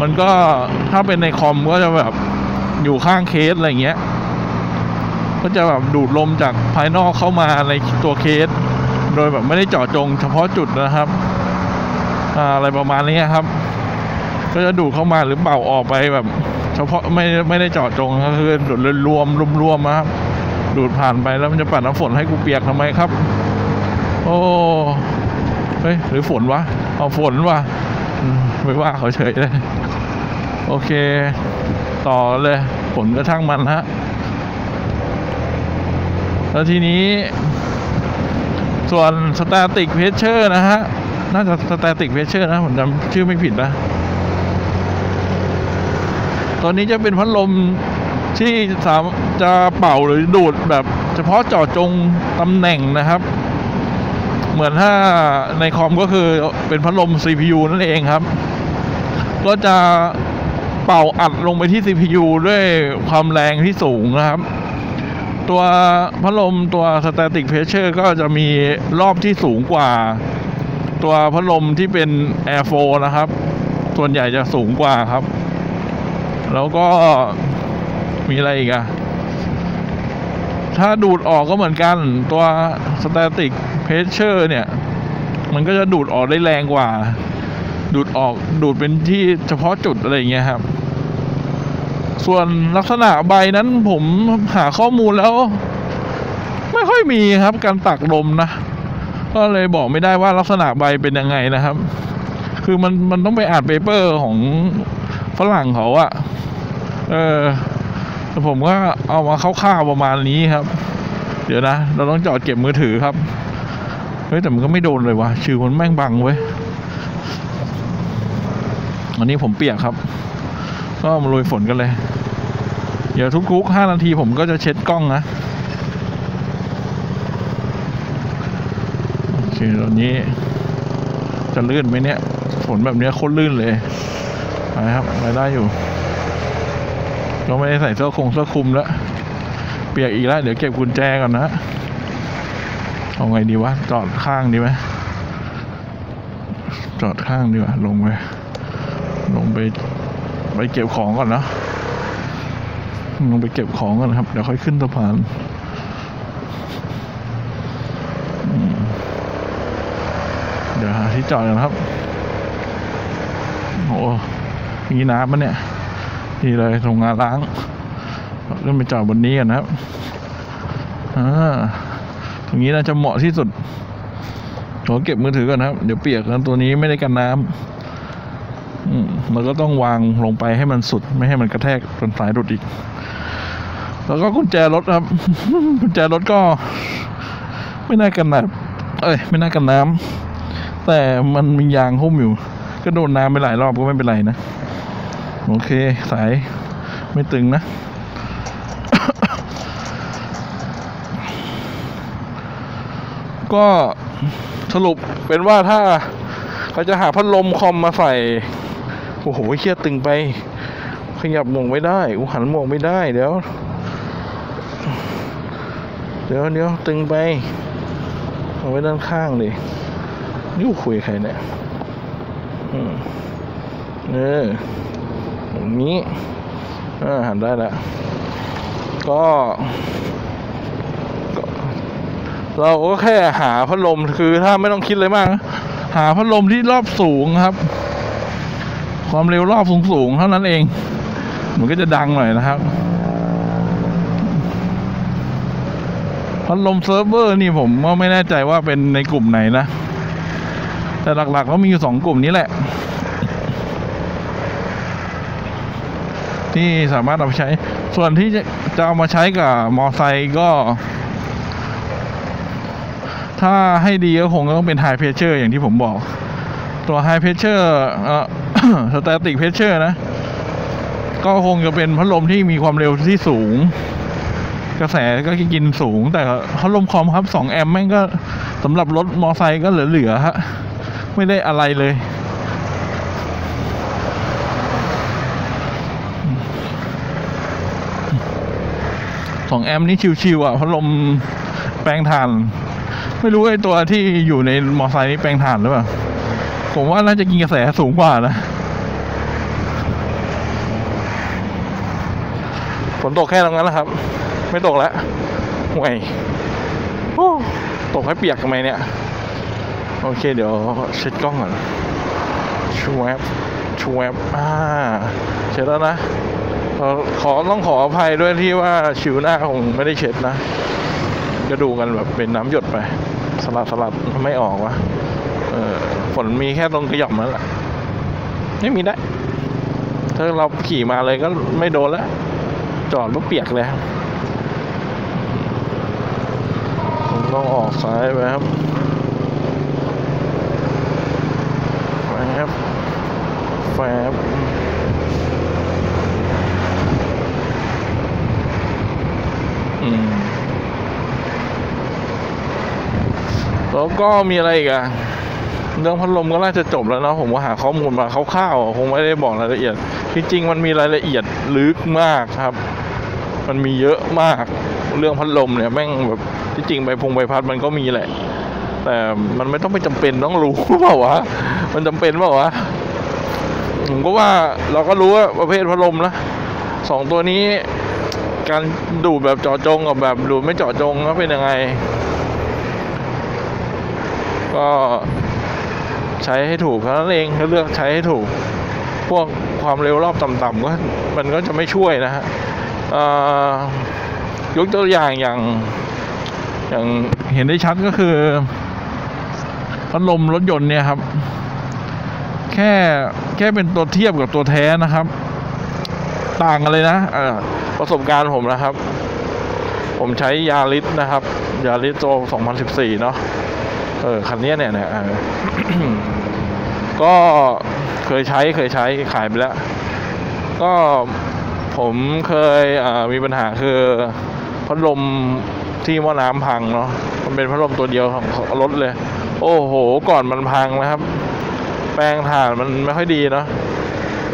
มันก็ถ้าเป็นในคอมก็จะแบบอยู่ข้างเคสอะไรเงี้ย ก็จะแบบดูดลมจากภายนอกเข้ามาในตัวเคส โดยแบบไม่ได้เจาะจงเฉพาะจุดนะครับ อะไรประมาณนี้ครับ ก็จะดูดเข้ามาหรือเป่าออกไปแบบ เฉพาะไม่ไม่ได้เจาะจงก็คือดูดรวมรวมๆนะครับ ดูดผ่านไปแล้วมันจะปัดน้ำฝนให้กูเปียกทำไมครับ โอ้เฮ้ยหรือฝนวะเอาฝนวะไม่ว่าเขาเฉยเลย โอเค ต่อเลยฝนก็ช่างมันฮะแล้วทีนี้ ส่วน static pressure นะฮะ น่าจะ static pressure นะผมจำชื่อไม่ผิดนะ ตอนนี้จะเป็นพัดลมที่สามจะเป่าหรือดูดแบบ เฉพาะเจาะจงตำแหน่งนะครับ เหมือนถ้าในคอมก็คือเป็นพัดลม CPU นั่นเองครับ ก็จะเป่าอัดลงไปที่ CPU ด้วยความแรงที่สูงนะครับ ตัวพัดลมตัว static pressure ก็จะมีรอบที่สูงกว่า ตัวพัดลมที่เป็น air flow นะครับ ส่วนใหญ่จะสูงกว่าครับ แล้วก็มีอะไรอีกอะถ้าดูดออกก็เหมือนกัน ตัว static pressure เนี่ย มันก็จะดูดออกได้แรงกว่า ดูดออกดูดเป็นที่เฉพาะจุดอะไรอย่างเงี้ยครับ ส่วนลักษณะใบนั้นผมหาข้อมูลแล้ว ไม่ค่อยมีครับการตักลมนะ ก็เลยบอกไม่ได้ว่าลักษณะใบเป็นยังไงนะครับ คือมันมันต้องไปอ่านเปเปอร์ของฝรั่งเขาอะเออแต่ผมก็เอามาคร่าวๆประมาณนี้ครับ เดี๋ยวนะ เราต้องจอดเก็บมือถือครับ เฮ้ยแต่มันก็ไม่โดนเลยวะชื่อมันแม่งบังเว้ยอันนี้ผมเปียกครับ ก็มาลุยฝนกันเลย เดี๋ยวทุกๆห้านาทีผมก็จะเช็ดกล้องนะ โอเคตอนนี้ จะลื่นไหมเนี่ย ฝนแบบเนี้ยโคตรลื่นเลยไปครับไปได้อยู่ก็ไม่ได้ใส่เสื้อคงเสื้อคลุมแล้ว เปียกอีกแล้ว เดี๋ยวเก็บกุญแจก่อนนะเอาไงดีวะ จอดข้างดีไหมจอดข้างดีกว่าลงไปลงไปไปเก็บของก่อนนะลงไปเก็บของก่อนครับ เดี๋ยวค่อยขึ้นสะพานอืมเดี๋ยวหา ที่จอดกันครับ โอ้มีน้ำมันเนี่ยดีเลยโรงงานล้างเริ่มไปจอดบนนี้กันนะครับอ่าตรงนี้น่าจะเหมาะที่สุดขอเก็บมือถือก่อนนะครับ เดี๋ยวเปียกแล้วตัวนี้ไม่ได้กันน้ำอืมเราก็ต้องวางลงไปให้มันสุด ไม่ให้มันกระแทกจนสายหลุดอีก แล้วก็กุญแจรถครับ กุญแจรถก็ ไม่น่ากันน้ำเอ้ย ไม่น่ากันน้ำ แต่มันมียางหุ้มอยู่ ก็โดนน้ำไปหลายรอบก็ไม่เป็นไรนะ โอเค สายไม่ตึงนะ ก็สรุปเป็นว่าถ้าเขาจะหาพัดลมคอมมาใส่ โอ้โหเครียดตึงไป ขยับหมวกไม่ได้กูหันหมวกไม่ได้ เดี๋ยว เดี๋ยวเดี๋ยวตึงไป เอาไว้ด้านข้างดิ นี่กูคุยใครเนี่ยเอออย่างนี้อ่าหันได้ล้วก็ก็เราก็แค่หาพัดลมคือถ้าไม่ต้องคิดเลยมาก หาพัดลมที่รอบสูงครับ ความเร็วรอบสูงสูงเท่านั้นเอง มันก็จะดังหน่อยนะครับ พัดลมเซิร์ฟเวอร์นี่ผมก็ไม่แน่ใจว่าเป็นในกลุ่มไหนนะ แต่หลักๆก็มีอยู่สองกลุ่มนี้แหละ ที่สามารถเอาไปใช้ ส่วนที่จะจะเอามาใช้กับมอไซค์ก็ ถ้าให้ดีก็คงต้องเป็นไฮเพ r เชอร์อย่างที่ผมบอก ตัวไฮเพ r เชอร์อ่อสแตติกเพ r เชอร์นะ ก็คงจะเป็นพัดลมที่มีความเร็วที่สูง กระแสก็กินสูง แต่พัดลมคอมครับ 2 แอมป์แม่งก็สำหรับรถมอไซค์ก็เหลือๆฮะ ไม่ได้อะไรเลยสองแอมป์นี่ชิวๆอะพัดลมแปลงถ่าน ไม่รู้ไอ้ตัวที่อยู่ในมอไซค์นี่แปลงถ่านหรือเปล่า ผมว่าน่าจะกินกระแสสูงกว่านะฝนตกแค่ตรงนั้นแหละครับ ไม่ตกแล้วห่วยโอ้ตกให้เปียกทำไมเนี่ย โอเค เดี๋ยวเช็ดกล้องก่อนชวบชวบอ่าเช็ดแล้วนะขอต้องขออภัยด้วยที่ว่าชิวหน้าคงไม่ได้เช็ดนะก็ดูกันแบบเป็นน้ำหยดไป สลัดสลัดไม่ออกวะเออฝนมีแค่ตรงกระหย่อมนั่นแหละไม่มีได้ ถ้าเราขี่มาเลยก็ไม่โดนแล้ว จอดก็เปียกเลยผมต้องออกซ้ายไปครับไปครั บแฟบอืมแล้วก็มีอะไรอีกอะเรื่องพัดลมก็น่าจะจบแล้วเนาะผมก็หาข้อมูลมาคร่าวๆคงไม่ได้บอกรายละเอียด จริงๆ มันมีรายละเอียดลึกมากครับ มันมีเยอะมาก เรื่องพัดลมเนี่ยแม่งแบบที่จริงใบพงใบพัดมันก็มีแหละ แต่มันไม่ต้องไปจำเป็นต้องรู้เปล่าวะมันจำเป็นเปล่าวะผมก็ว่าเราก็รู้ว่าประเภทพัดลมนะสองตัวนี้ การดูดแบบเจาะจงกับแบบดูดไม่เจาะจงก็เป็นยังไง ก็ใช้ให้ถูกเท่านั้นเองเลือกใช้ให้ถูก พวกความเร็วรอบต่ำๆก็มันก็จะไม่ช่วยนะฮะยกตัวอย่างอย่างอย่างเห็นได้ชัดก็คือ พัดลมรถยนต์เนี่ยครับ แค่แค่เป็นตัวเทียบกับตัวแท้นะครับ ต่างกันเลยนะประสบการณ์ผมนะครับ ผมใช้ยาริสนะครับยาริสตัว2014 เนาะเออคันนี้เนี่ยเนี่ยก็เคยใช้เคยใช้ขายไปแล้ว ก็ผมเคยมีปัญหาคือพัดลมที่ม้อน้ำพังเนาะมันเป็นพัดลมตัวเดียวของรถเลย โอ้โห ก่อนมันพังนะครับ แปลงถ่านมันไม่ค่อยดีเนาะ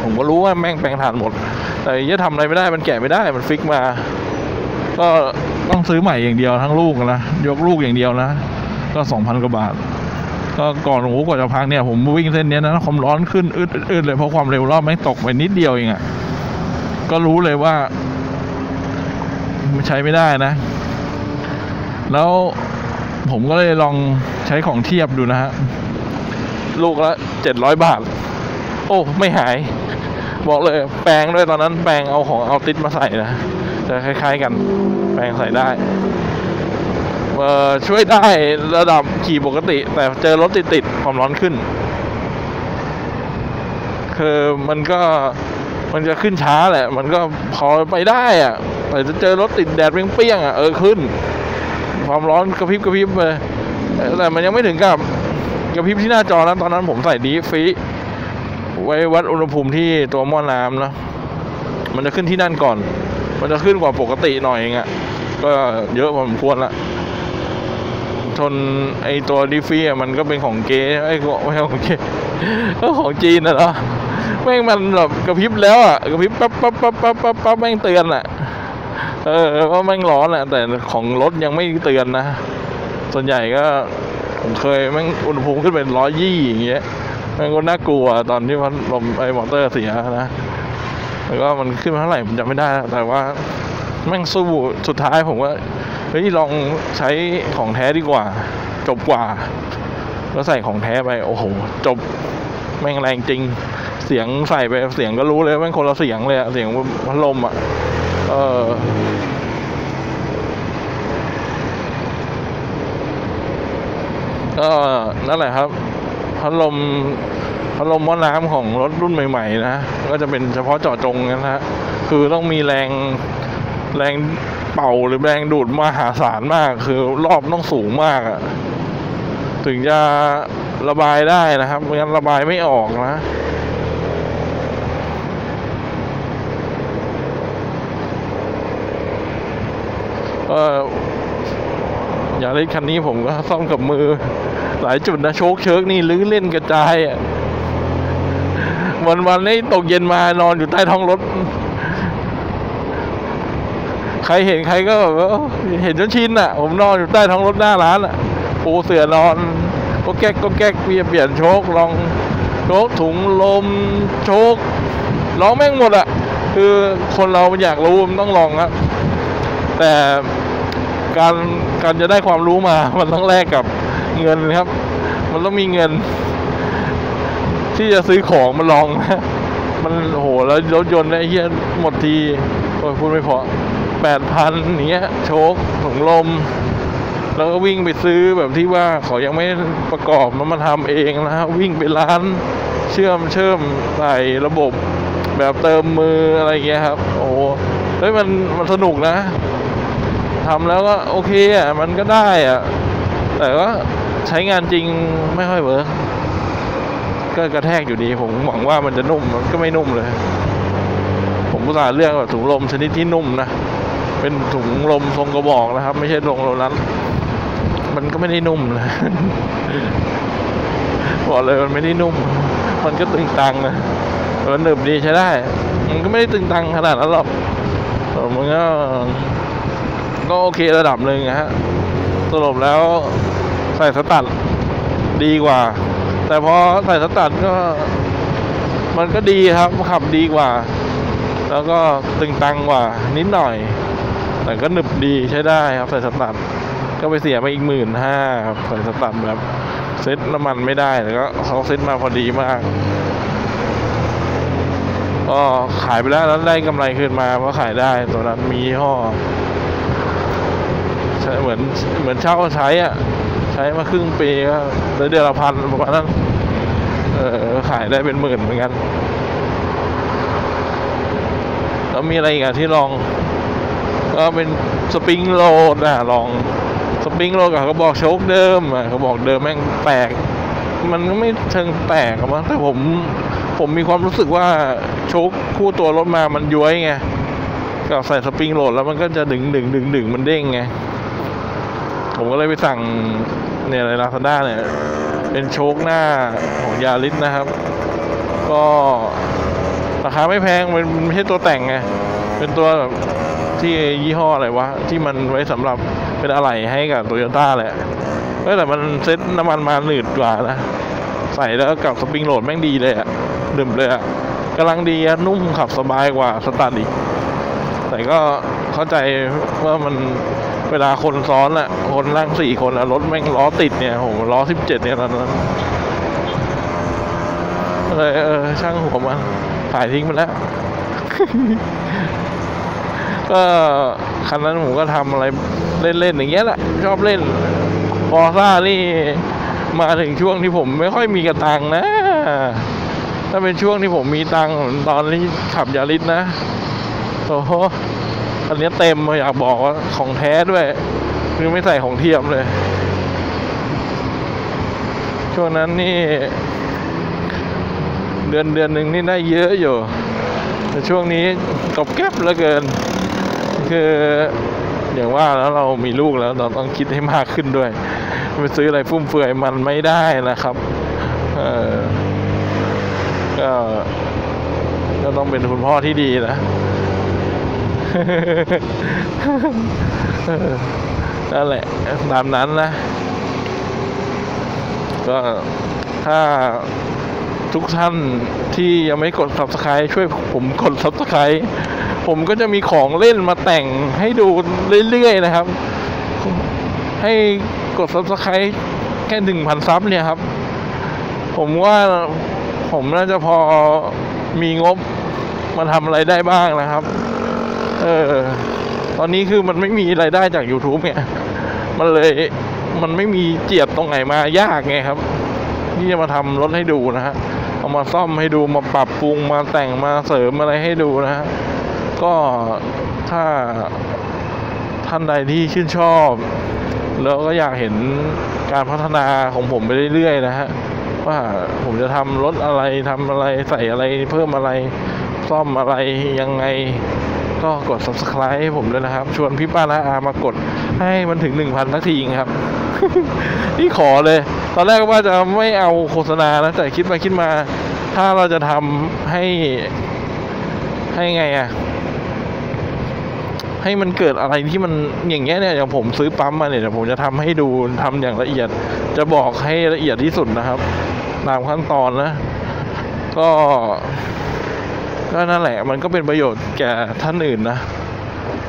ผมก็รู้ว่าแม่งแปลงถ่านหมด แต่จะทำอะไรไม่ได้ มันแกะไม่ได้ มันฟิกมา ก็ต้องซื้อใหม่อย่างเดียวทั้งลูกนะ ยกลูกอย่างเดียวนะ ก็สองพันกว่าบาท ก็ก่อนโอ้โหกว่าจะพักเนี่ย ผมวิ่งเส้นนี้นะความร้อนขึ้นอึดอึดอึดเลยเพราะความเร็วรอบไม่งตกไปนิดเดียวเองอะ่ะ ก็รู้เลยว่ามันใช้ไม่ได้นะ แล้ว ผมก็เลยลองใช้ของเทียบดูนะฮะ ลูกละเจ็ดร้อยบาท โอ้ ไม่หาย บอกเลย แปลงด้วยตอนนั้น แปลงเอาของเอาติดมาใส่นะจะคล้าย ๆกัน แปลงใส่ได้เอ่อช่วยได้ระดับขี่ปกติ แต่เจอรถติดๆความร้อนขึ้น คือมันก็มันจะขึ้นช้าแหละ มันก็พอไปได้อะแต่จะเจอรถติดแดดเปรี้ยงๆอะเออขึ้น ความร้อนกระพริบกระพริบไปแต่มันยังไม่ถึงกับกระพริบที่หน้าจอนะตอนนั้นผมใส่ดีฟีไว้วัดอุณหภูมิที่ตัวหม้อน้ำนะมันจะขึ้นที่นั่นก่อน มันจะขึ้นกว่าปกติหน่อยเองอะก็เยอะพอสมควรละทนไอตัวดีฟีอะมันก็เป็นของเกไอ้ก็ไม่ของเกก็ของจีนนะเนาะแม่งมันแบบกระพริบแล้วอะกระพริบปั๊บปั๊บปั๊บปั๊บปั๊บปั๊บแม่งเตือนอะ เออว่าแม่งร้อนอะแต่ของรถยังไม่เตือนนะ ส่วนใหญ่ก็ผมเคยแม่งอุณหภูมิขึ้นเป็นร้อยยี่อย่างเงี้ยแม่งก็น่ากลัวตอนที่พัดลมไอมอเตอร์เสียนะแล้วก็มันขึ้นมาเท่าไหร่ผมจำไม่ได้แล้วแต่ว่าแม่งสู้สุดท้ายผมว่าเฮ้ยลองใช้ของแท้ดีกว่า จบกว่า แล้วใส่ของแท้ไปโอ้โหจบแม่งแรงจริง เสียงใส่ไปเสียงก็รู้เลยแม่งคนละเสียงเลยอะเสียงพัดลมอะ เออก็นั่นแหละครับพัดลมพัดลมหม้อน้ำของรถรุ่นใหม่ ๆ นะ ก็จะเป็นเฉพาะเจาะจงนะฮะคือต้องมีแรงแรงเป่าหรือแรงดูดมหาศาลมาก คือรอบต้องสูงมากอะถึงจะระบายได้นะครับไม่งั้นระบายไม่ออกนะ เอออย่างเล่นคันนี้ผมก็ซ่อมกับมือ หลายจุดนะโชคเชิกนี่ลื้อเล่นกระจายอะวันวันนี้ตกเย็นมานอนอยู่ใต้ท้องรถ ใครเห็นใครก็แบบว่าเห็นจนชินอะ ผมนอนอยู่ใต้ท้องรถหน้าร้านอะปูเสื่อนอนก็แก๊กก็แก๊กเปลี่ยนเปลี่ยนโชคลองโชคถุงลมโชคร้องแม่งหมดอะ คือคนเรามันอยากรู้มันต้องลองครับ แต่การการจะได้ความรู้มา มันต้องแลกกับเงินครับ มันต้องมีเงิน ที่จะซื้อของมาลองนะมันโหแล้วรถยนต์เนี่ยไอ้เฮียหมดทีโอ้ยพูดไม่พอแปดพันเนี้ย โชคถุงลม แล้วก็วิ่งไปซื้อแบบที่ว่าเขายังไม่ประกอบมันมาทำเองนะฮะวิ่งไปร้านเชื่อมเชื่อมใส่ระบบ แบบเติมมืออะไรเงี้ยครับ โอ้โหเฮ้ยมันมันสนุกนะ ทำแล้วก็โอเคอะมันก็ได้อะแต่ก็ใช้งานจริงไม่ค่อยเวิร์กก็กระแทกอยู่ดีผมหวังว่ามันจะนุ่มมันก็ไม่นุ่มเลย ผมอุตส่าห์เลือกแบบถุงลมชนิดที่นุ่มนะเป็นถุงลมทรงกระบอกนะครับ ไม่ใช่ทรงโรนั้นมันก็ไม่ได้นุ่มนะบอกเลยมันไม่ได้นุ่ม มันก็ตึงตังนะมันหนึบดีใช้ได้ มันก็ไม่ได้ตึงตังขนาดนั้นหรอกแต่มันก็ ก็โอเคระดับหนึ่งนะฮะสรุปแล้วใส่สตัดดีกว่า แต่พอใส่สตัดก็ มันก็ดีครับขับดีกว่า แล้วก็ตึงตังกว่า นิดหน่อย แต่ก็หนึบดีใช้ได้ครับ ใส่สตัดก็ไปเสียมาอีกหมื่นห้าครับใส่สตัดแบบเซ็ตน้ำมันไม่ได้แต่ก็เขาเซ็ตมาพอดีมากก็ขายไปแล้วแล้วได้กำไรคืนมาเพราะขายได้ตัวนั้นมียี่ห้อ ใช้เหมือนเหมือนเช่าใช้อะ ใช้มาครึ่งปีก็ได้เดือนละพันประมาณนั้น เออขายได้เป็นหมื่นเหมือนกัน แล้วมีอะไรอีกอะที่ลอง ก็เป็นสปริงโรดนะลองสปริงโรดกับเขาบอกโชคเดิมอะเขาบอกเดิมแม่งแปลกมันก็ไม่เชิงแปลกอะมั้งแต่ผมผมมีความรู้สึกว่าโชคคู่ตัวรถมามันย้วยไงกับใส่สปริงโรดแล้วมันก็จะดึงดึงดึงดึงมันเด้งไง ผมก็เลยไปสั่งเนี่ยในลาซาด้าเนี่ย เป็นโชคหน้าของยาริสนะครับ ก็ราคาไม่แพงมันไม่ใช่ตัวแต่งไง เป็นตัวแบบที่ยี่ห้ออะไรวะ ที่มันไว้สำหรับเป็นอะไหล่ให้กับโตโยต้าแหละเออแต่มันเซ็ตน้ำมันมาหนืดกว่านะ ใส่แล้วกับสปริงโหลดแม่งดีเลยอะดื่มเลยอะกำลังดีอะนุ่มขับสบายกว่าสตาร์ทอีกแต่ก็เข้าใจว่ามัน เวลาคนซ้อนอะคนนั่งสี่คนอะรถแม่งล้อติดเนี่ยโหล้อสิบเจ็ดเนี่ยตอนนั้นเลยเออช่างหัวมันขายทิ้งไปแล้ว ก็คันนั้นผมก็ทำอะไรเล่นๆอย่างเงี้ยแหละ ชอบเล่นฟอซ่านี่มาถึงช่วงที่ผมไม่ค่อยมีกระตังนะ ถ้าเป็นช่วงที่ผมมีตังค์เหมือนนที่ขับยาริสนะโอ้โห อันนี้เต็มอยากบอกว่าของแท้ด้วยคือไม่ใส่ของเทียมเลย ช่วงนั้นนี่ เดือนเดือนหนึ่งนี่ได้เยอะอยู่ แต่ช่วงนี้กบแก๊บเหลือเกิน คืออย่างว่าแล้วเรามีลูกแล้วเราต้องคิดให้มากขึ้นด้วยไปซื้ออะไรฟุ่มเฟือยมันไม่ได้นะครับ เออก็ก็ต้องเป็นคุณพ่อที่ดีนะ นั่นแหละตามนั้นนะ ก็ถ้าทุกท่านที่ยังไม่กด subscribe ช่วยผมกด subscribe ผมก็จะมีของเล่นมาแต่งให้ดูเรื่อยๆนะครับ ให้กด subscribe แค่หนึ่งพันซับเนี่ยครับ ผมว่าผมน่าจะพอมีงบมาทำอะไรได้บ้างนะครับ เออ ตอนนี้คือมันไม่มีรายได้จาก YouTube เนี่ย มันเลยมันไม่มีเจียบตรงไหนมายากไงครับ ที่จะมาทำรถให้ดูนะฮะ เอามาซ่อมให้ดูมาปรับปรุงมาแต่งมาเสริมอะไรให้ดูนะฮะ ก็ถ้าท่านใดที่ชื่นชอบ แล้วก็อยากเห็นการพัฒนาของผมไปเรื่อยๆนะฮะ ว่าผมจะทำรถอะไรทำอะไรใส่อะไรเพิ่มอะไรซ่อมอะไรยังไง ก็กด subscribe ให้ผมด้วยนะครับ ชวนพี่ป้านะอามากดให้มันถึง 1,000ทักทีครับ นี่ขอเลย ตอนแรกว่าจะไม่เอาโฆษณานะแต่คิดไปคิดมา ถ้าเราจะทำให้ให้ไงอะให้มันเกิดอะไรที่มันอย่างเงี้ยเนี่ยอย่างผมซื้อปั๊มมาเนี่ยเดี๋ยวผมจะทำให้ดูทำอย่างละเอียด จะบอกให้ละเอียดที่สุดนะครับ ตามขั้นตอนนะ ก็ ก็นั่นแหละมันก็เป็นประโยชน์แก่ท่านอื่นนะ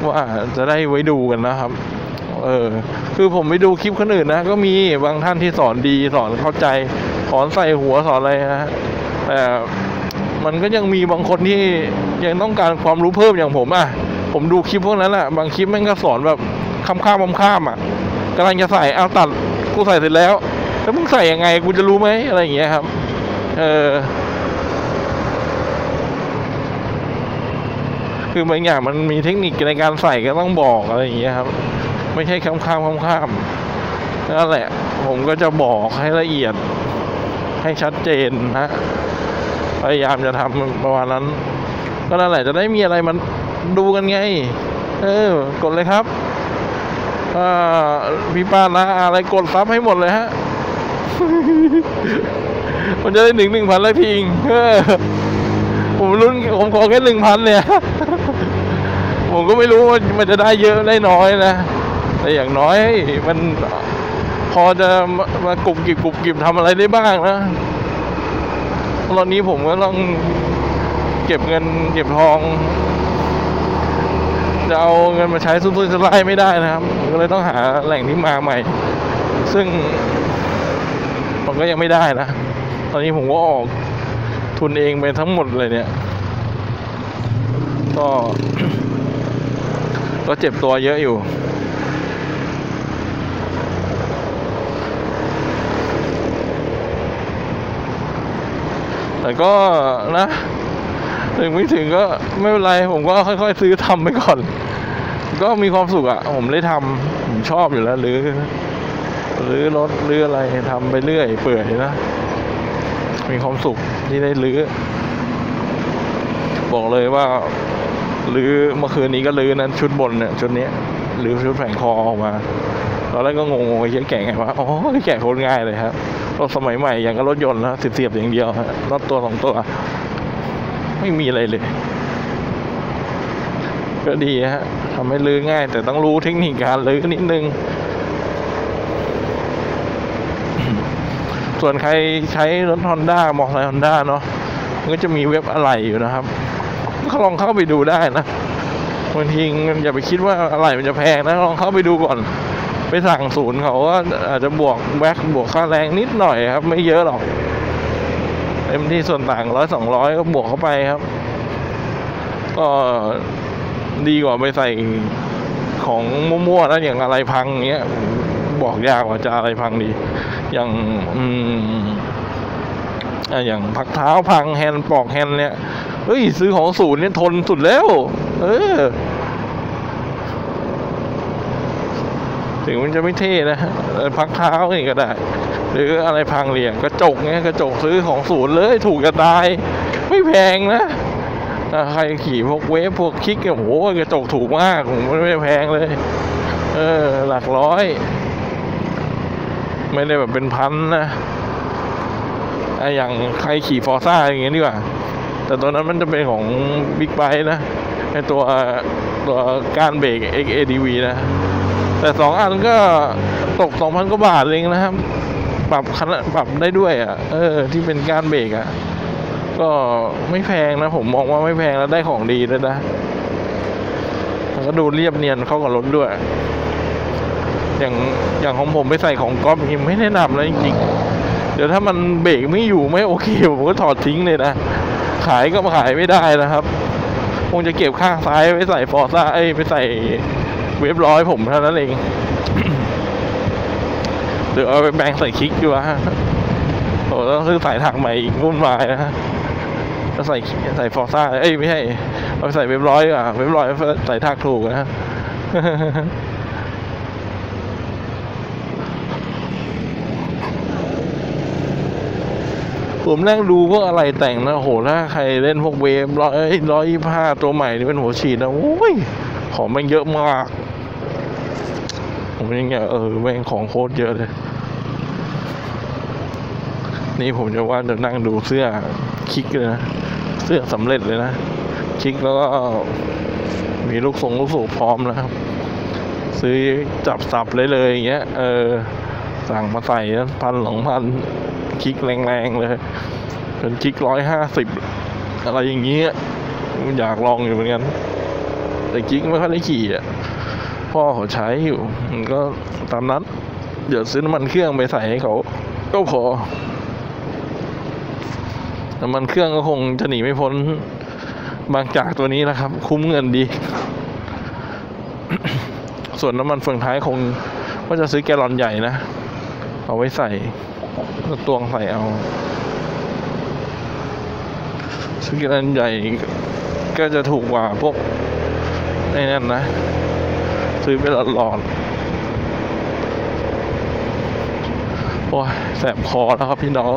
ว่าจะได้ไว้ดูกันนะครับ เออ คือผมไปดูคลิปคนอื่นนะ ก็มีบางท่านที่สอนดีสอนเข้าใจสอนใส่หัวสอนอะไรนะแต่มันก็ยังมีบางคนที่ยังต้องการความรู้เพิ่มอย่างผมอะ ผมดูคลิปพวกนั้นแหละบางคลิปแม่งก็สอนแบบข้ามข้ามข้ามอะกำลังจะใส่เอาตัดกูใส่เสร็จแล้ว แล้วมึงใส่ยังไงกูจะรู้ไหมอะไรอย่างเงี้ยครับ เออ คือบางอย่างมันมีเทคนิคในการใส่ก็ต้องบอกอะไรอย่างเงี้ยครับ ไม่ใช่ข้ามข้ามข้ามข้ามนั่นแหละ ผมก็จะบอกให้ละเอียด ให้ชัดเจนนะพยายามจะทำประมาณนั้น ก็นั่นแหละจะได้มีอะไรมันดูกันไง เออ กดเลยครับอพี่ป้านะอะไรกดซับให้หมดเลยฮะ มันจะได้หนึ่งหนึ่งพันแล้วพิงผมรุ่นผมขอแค่หนึ่งพันเนี่ย ผมก็ไม่รู้ว่ามันจะได้เยอะได้น้อยนะ แต่อย่างน้อยมันพอจะมามากรุบกริบกรุบกิบทำอะไรได้บ้างนะตอนนี้ผมก็ต้องเก็บเงินเก็บทอง จะเอาเงินมาใช้ซุ่มๆสไลไม่ได้นะครับผมก็เลยต้องหาแหล่งที่มาใหม่ ซึ่งผมก็ยังไม่ได้นะ ตอนนี้ผมก็ออกทุนเองไปทั้งหมดเลยเนี่ย ก็ ก็เจ็บตัวเยอะอยู่แต่ก็นะ ถึงไม่ถึงก็ไม่เป็นไร ผมก็ค่อยๆซื้อทำไปก่อน ก็มีความสุขอะ่ะ ผมได้ทำผมชอบอยู่แล้วหรือหรือรถหรืออะไรทำไปเรื่อยเปื่อยนะมีความสุขที่ได้รื้อบอกเลยว่า หรือเมื่อคืนนี้ก็รื้อนั้นชุดบนเนี่ยชุดนี้หรือชุดแผงคอออกมาตอนแรกก็งงๆไอ้เหี้ยแกะไงวะอ๋อแกะโคตรง่ายเลยครับรถสมัยใหม่อย่างกับรถยนต์นะเสียบๆอย่างเดียวฮะรถตัวสองตัว ไม่มีอะไรเลย ก็ดีฮะทำให้ลื้อง่าย แต่ต้องรู้เทคนิคการลื้อนิดนึงส่วนใครใช้รถฮอนด้ามอเตอร์ไซค์ฮอนด้าเนาะก็จะมีเว็บอะไรอยู่นะครับ ลองเข้าไปดูได้นะบางทีอย่าไปคิดว่าอะไรมันจะแพงนะลองเข้าไปดูก่อน ไปสั่งศูนย์เขาก็อาจจะบวกแบ็กบวกค่าแรงนิดหน่อยครับ ไม่เยอะหรอกเต็มที่ส่วนต่างร้อยสองร้อยก็บวกเข้าไปครับ ก็ดีกว่าไปใส่ของมั่วๆแล้วอย่างอะไรพังเงี้ยบอกยากว่าจะอะไรพังดี อย่างอืมอย่างพักเท้าพังแฮนด์ปอกแฮนด์เนี่ย เฮ้ย ซื้อของศูนย์เนี่ยทนสุดแล้ว เออ ถึงมันจะไม่เท่นะพักเท้านี่ก็ได้ หรืออะไรพังเรียงกระจกเงี้ยกระจกซื้อของศูนย์เลยถูกจะตาย ไม่แพงนะถ้าใครขี่พวกเวฟพวกคิกเนี่ยโหกระจกถูกมากผมไม่แพงเลย เออ หลักร้อย ไม่ได้แบบเป็นพันนะไออย่างใครขี่ฟอร์ซ่าอย่างเงี้ยดีกว่า แต่ตัวนั้นมันจะเป็นของบิ๊กไบ e นะไอตัวตัวกานเบรก XADV นะ แต่สองอันก็ตกสองพันกว่าบาทเองนะครับ ปรับขนาดปรับได้ด้วยอะ เออ ที่เป็นกานเบรกอะ ก็ไม่แพงนะ ผมมองว่าไม่แพงแล้วได้ของดีด้วยนะแล้วก็ดูเรียบเนียนเข้ากับรถด้วย อย่างอย่างของผมไปใส่ของก๊อฟอย่างงี้ไม่แนะนำแล้วจริงๆเดี๋ยวถ้ามันเบรกไม่อยู่ไม่โอเคผมก็ถอดทิ้งเลยนะ ขายก็ขายไม่ได้นะครับ คงจะเก็บข้างซ้ายไว้ใส่ฟอร์ซ่าไปใส่เวฟร้อยผมเท่านั้นเองหรือเอาไปแบงใส่คลิกดีกว่าโอ้ต้องซื้อสายถักใหม่อีกวุ่นวายนะฮะจะใส่ใส่ฟอร์ซ่าเอ้ยไม่ใช่เอาไปใส่เว็บร้อยอะเว็บร้อยใส่ถักถูกนะฮะ ผมนั่งดูพวกอะไรแต่งนะโหถ้าใครเล่นพวกเวฟร้อยร้อยยี่ห้าตัวใหม่นี่เป็นหัวฉีดนะโอ้ยของแม่งเยอะมาก ผมยังไงเออแม่งของโคตรเยอะเลย นี่ผมจะว่าจะนั่งดูเสื้อคลิกเลยนะเสื้อสำเร็จเลยนะคลิกแล้วก็มีลูกทรงลูกสูบพร้อมนะครับ ซื้อจับสับเลยเลยอย่างเงี้ยเออสั่งมาใส่พันสองพัน คลิกแรงๆเลยเป็นคลิกร้อยห้าสิบอะไรอย่างเงี้ยอยากลองอยู่เหมือนกัน แต่คลิกไม่ค่อยได้ขี่อะพ่อเขาใช้อยู่มันก็ตามนั้น เดี๋ยวซื้อน้ำมันเครื่องไปใส่ให้เขา ก็พอน้ำมันเครื่องก็คงจะหนีไม่พ้นบางจากตัวนี้นะครับ คุ้มเงินดี ส่วนน้ำมันเฟืองท้ายคงว่าจะซื้อแกลลอนใหญ่นะ เอาไว้ใส่ แล้วตวงใส่เอาซื้อแกลลอนใหญ่ก็จะถูกกว่าพวกไอ้นั่นนะ ซื้อไปหลอดโอ้ยแสบคอแล้วครับพี่น้อง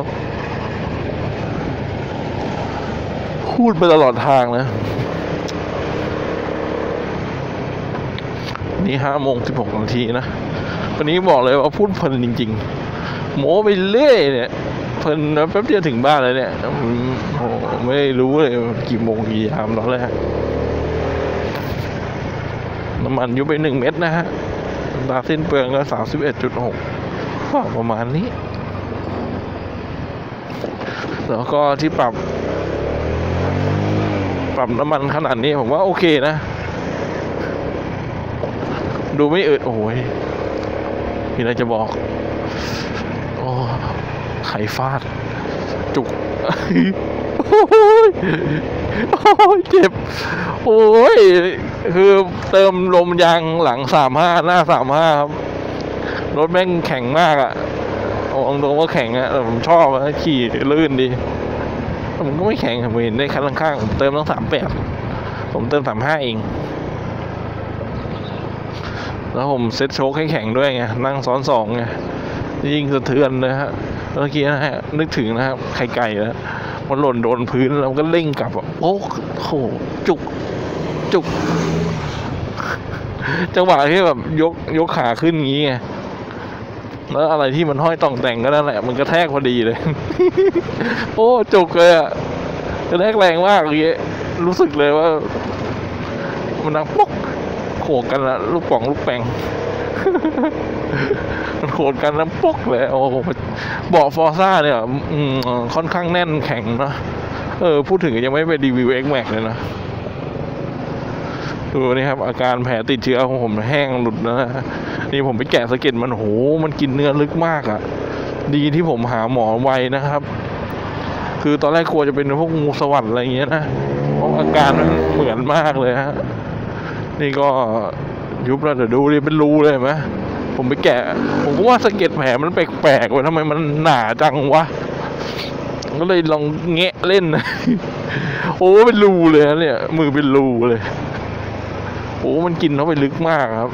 พูดไปตลอดทางนะ นี่ห้าโมงสิบหกนาทีนะ วันนี้บอกเลยว่าพูดเพลินจริง ๆ โม้ไปเรื่อยเนี่ยเพลินแล้วแป๊บเดียวถึงบ้านเลยเนี่ยโอ้ไม่รู้เลยกี่โมงกี่ยามตอนแรกน้ำมันอยู่ไปหนึ่งเม็ดนะฮะตาสิ้นเปลืองก็สามสิบเอ็ดจุดหกประมาณนี้ แล้วก็ที่ปรับ ปรับน้ำมันขนาดนี้ผมว่าโอเคนะ ดูไม่อึดโอ้ยมีอะไรจะบอก อ้ไข่ฟาด จุกโอ้ยโอ้ยเจ็บ โอ้ย คือเติมลมยางหลังสามห้าหน้าสามห้าครับ รถแม่งแข็งมากอะ่ะอาตรงว่าแข็งอะ่ะแต่ผมชอบอะขี่ลื่นดีผมก็ไม่แข็งผมเห็นได้คันข้างๆผมเติมตั้งสามแปดผมเติมสามห้าเอง แล้วผมเซ็ตโชคให้แข็งด้วยไงนั่งซ้อนสองไง ยิ่งสะเทือนเลยฮะเมื่อกี้นะฮะนึกถึงนะครับไข่ไก่แล้วมันหล่นโดนพื้นแล้วมันก็เร่งกลับโอ้โหจุกจุก จังหวะที่แบบยกยกขาขึ้นงี้ไงแล้วอะไรที่มันห้อยต่องแต่งก็นั่นแหละ มันกระแทกพอดีเลย โอ้จุกเลยอะกระแทกแรงมากเลยรู้สึกเลยว่า มันดังปุ๊กโขกกันละลูกป่องลูกแปง มันโขดกันแล้วปุ๊กเลยโอ้โหเบาะฟอร์ซ่าเนี่ยค่อนข้างแน่นแข็งนะเออ พูดถึงยังไม่ไปรีวิว X Max เลยนะดูนี่ครับ อาการแผลติดเชื้อของผมแห้งหลุดนะนี่ผมไปแกะสะเก็ดมันโหมันกินเนื้อลึกมากอะ่ะ ดีที่ผมหาหมอไวนะครับ คือตอนแรกกลัวจะเป็นพวกงูสวัสด์อะไรอย่างเงี้ยนะเพราะอาการมันเหมือนมากเลยฮะนี่ก็ยุบแล้วเดี๋ยวดูดิเป็นรูเลยเห็นไหม ผมไปแกะ ผมก็ว่าสะเก็ดแผลมันแปลกๆเว้ยทำไมมันหนาจังวะก็เลยลองแงะเล่น โอ้เป็นรูเลยนะเนี่ย มือเป็นรูเลย โอ้มันกินเข้าไปลึกมากครับ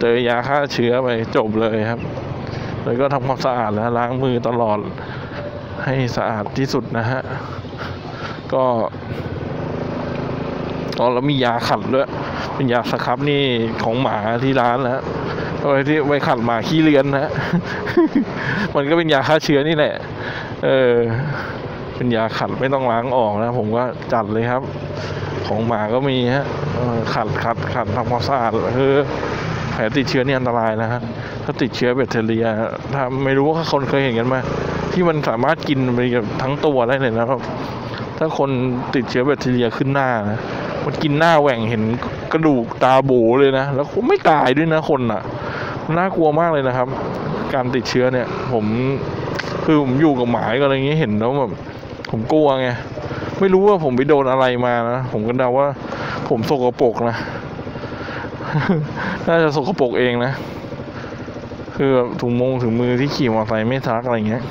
เจอยาฆ่าเชื้อไปจบเลยครับ แล้วก็ทำความสะอาดแล้วล้างมือตลอด ให้สะอาดที่สุดนะฮะ ก็ตอนเรามียาขัดด้วย เป็นยาสครับนี่ของหมาที่ร้านนะฮะเอา ไว้ที่ไว้ขัดหมาขี้เลือนนะ มันก็เป็นยาฆ่าเชื้อนี่แหละ เออ เป็นยาขัดไม่ต้องล้างออกนะ ผมก็จัดเลยครับ ของหมาก็มีฮะขัดขัดขัดทำความสะอาดคือแผลติดเชื้อนี่อันตรายนะฮะ ถ้าติดเชื้อแบคทีเรีย ถ้าไม่รู้ว่าคนเคยเห็นกันไหมที่มันสามารถกินไปกับทั้งตัวได้เลยนะครับ ถ้าคนติดเชื้อแบคทีเรียขึ้นหน้านะ มันกินหน้าแหว่งเห็นกระดูกตาโบเลยนะ แล้วไม่ตายด้วยนะคนอะ น่ากลัวมากเลยนะครับ การติดเชื้อเนี่ย ผมคือผมอยู่กับหมาก็อะไรเงี้ยเห็นแล้วแบบผมกลัวไงไม่รู้ว่าผมไปโดนอะไรมานะผมก็เดาว่า ผมสกปรกนะ น่าจะสกปรกเองนะคือแบบถุงมงถุงมือที่ขี่มอเตอร์ไซค์ไม่ซักอะไรเงี้ย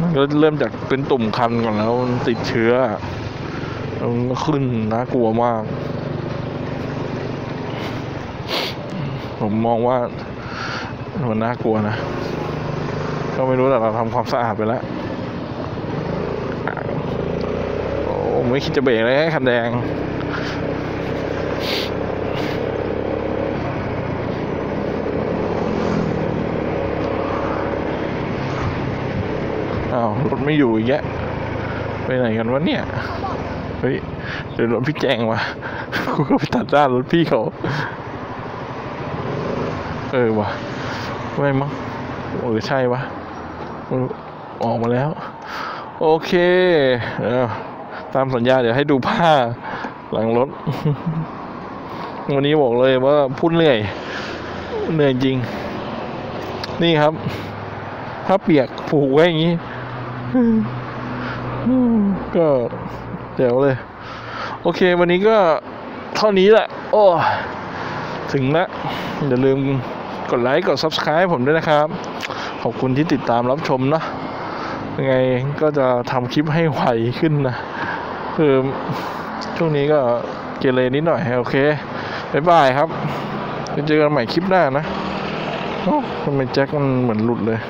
มันก็เริ่มจากเป็นตุ่มคันก่อนแล้วติดเชื้อ มันก็ขึ้นน่ากลัวมาก ผมมองว่ามันน่ากลัวนะ ก็ไม่รู้แต่เราทำความสะอาดไปแล้วโอ้ไม่คิดจะเบรกเลยคันแดงอ้าวรถไม่อยู่อีกแยะไปไหนกันวะเนี่ย เฮ้ยเดี๋ยวรถพี่แจงวะกูก็ไปตัดด้ารถพี่เขา เออวะไม่มั้งเออใช่วะออออกมาแล้ว โอเคเออตามสัญญาเดี๋ยวให้ดูผ้าหลังรถ วันนี้บอกเลยว่าพูดเหนื่อย เหนื่อยจริง นี่ครับผ้าเปียกผูกไว้อย่างนี้ก็ เดี๋ยวเลย โอเค วันนี้ก็เท่านี้แหละ โอ้ถึงแล้วอย่าลืมกดไลค์กด Subscribe ผมด้วยนะครับ ขอบคุณที่ติดตามรับชมนะยังไงก็จะทำคลิปให้ไวขึ้นนะคือช่วงนี้ก็เกเรนิดหน่อย โอเคบ๊ายบายครับเจอกันใหม่คลิปหน้านะทำไมแจ็คมันเหมือนหลุดเลย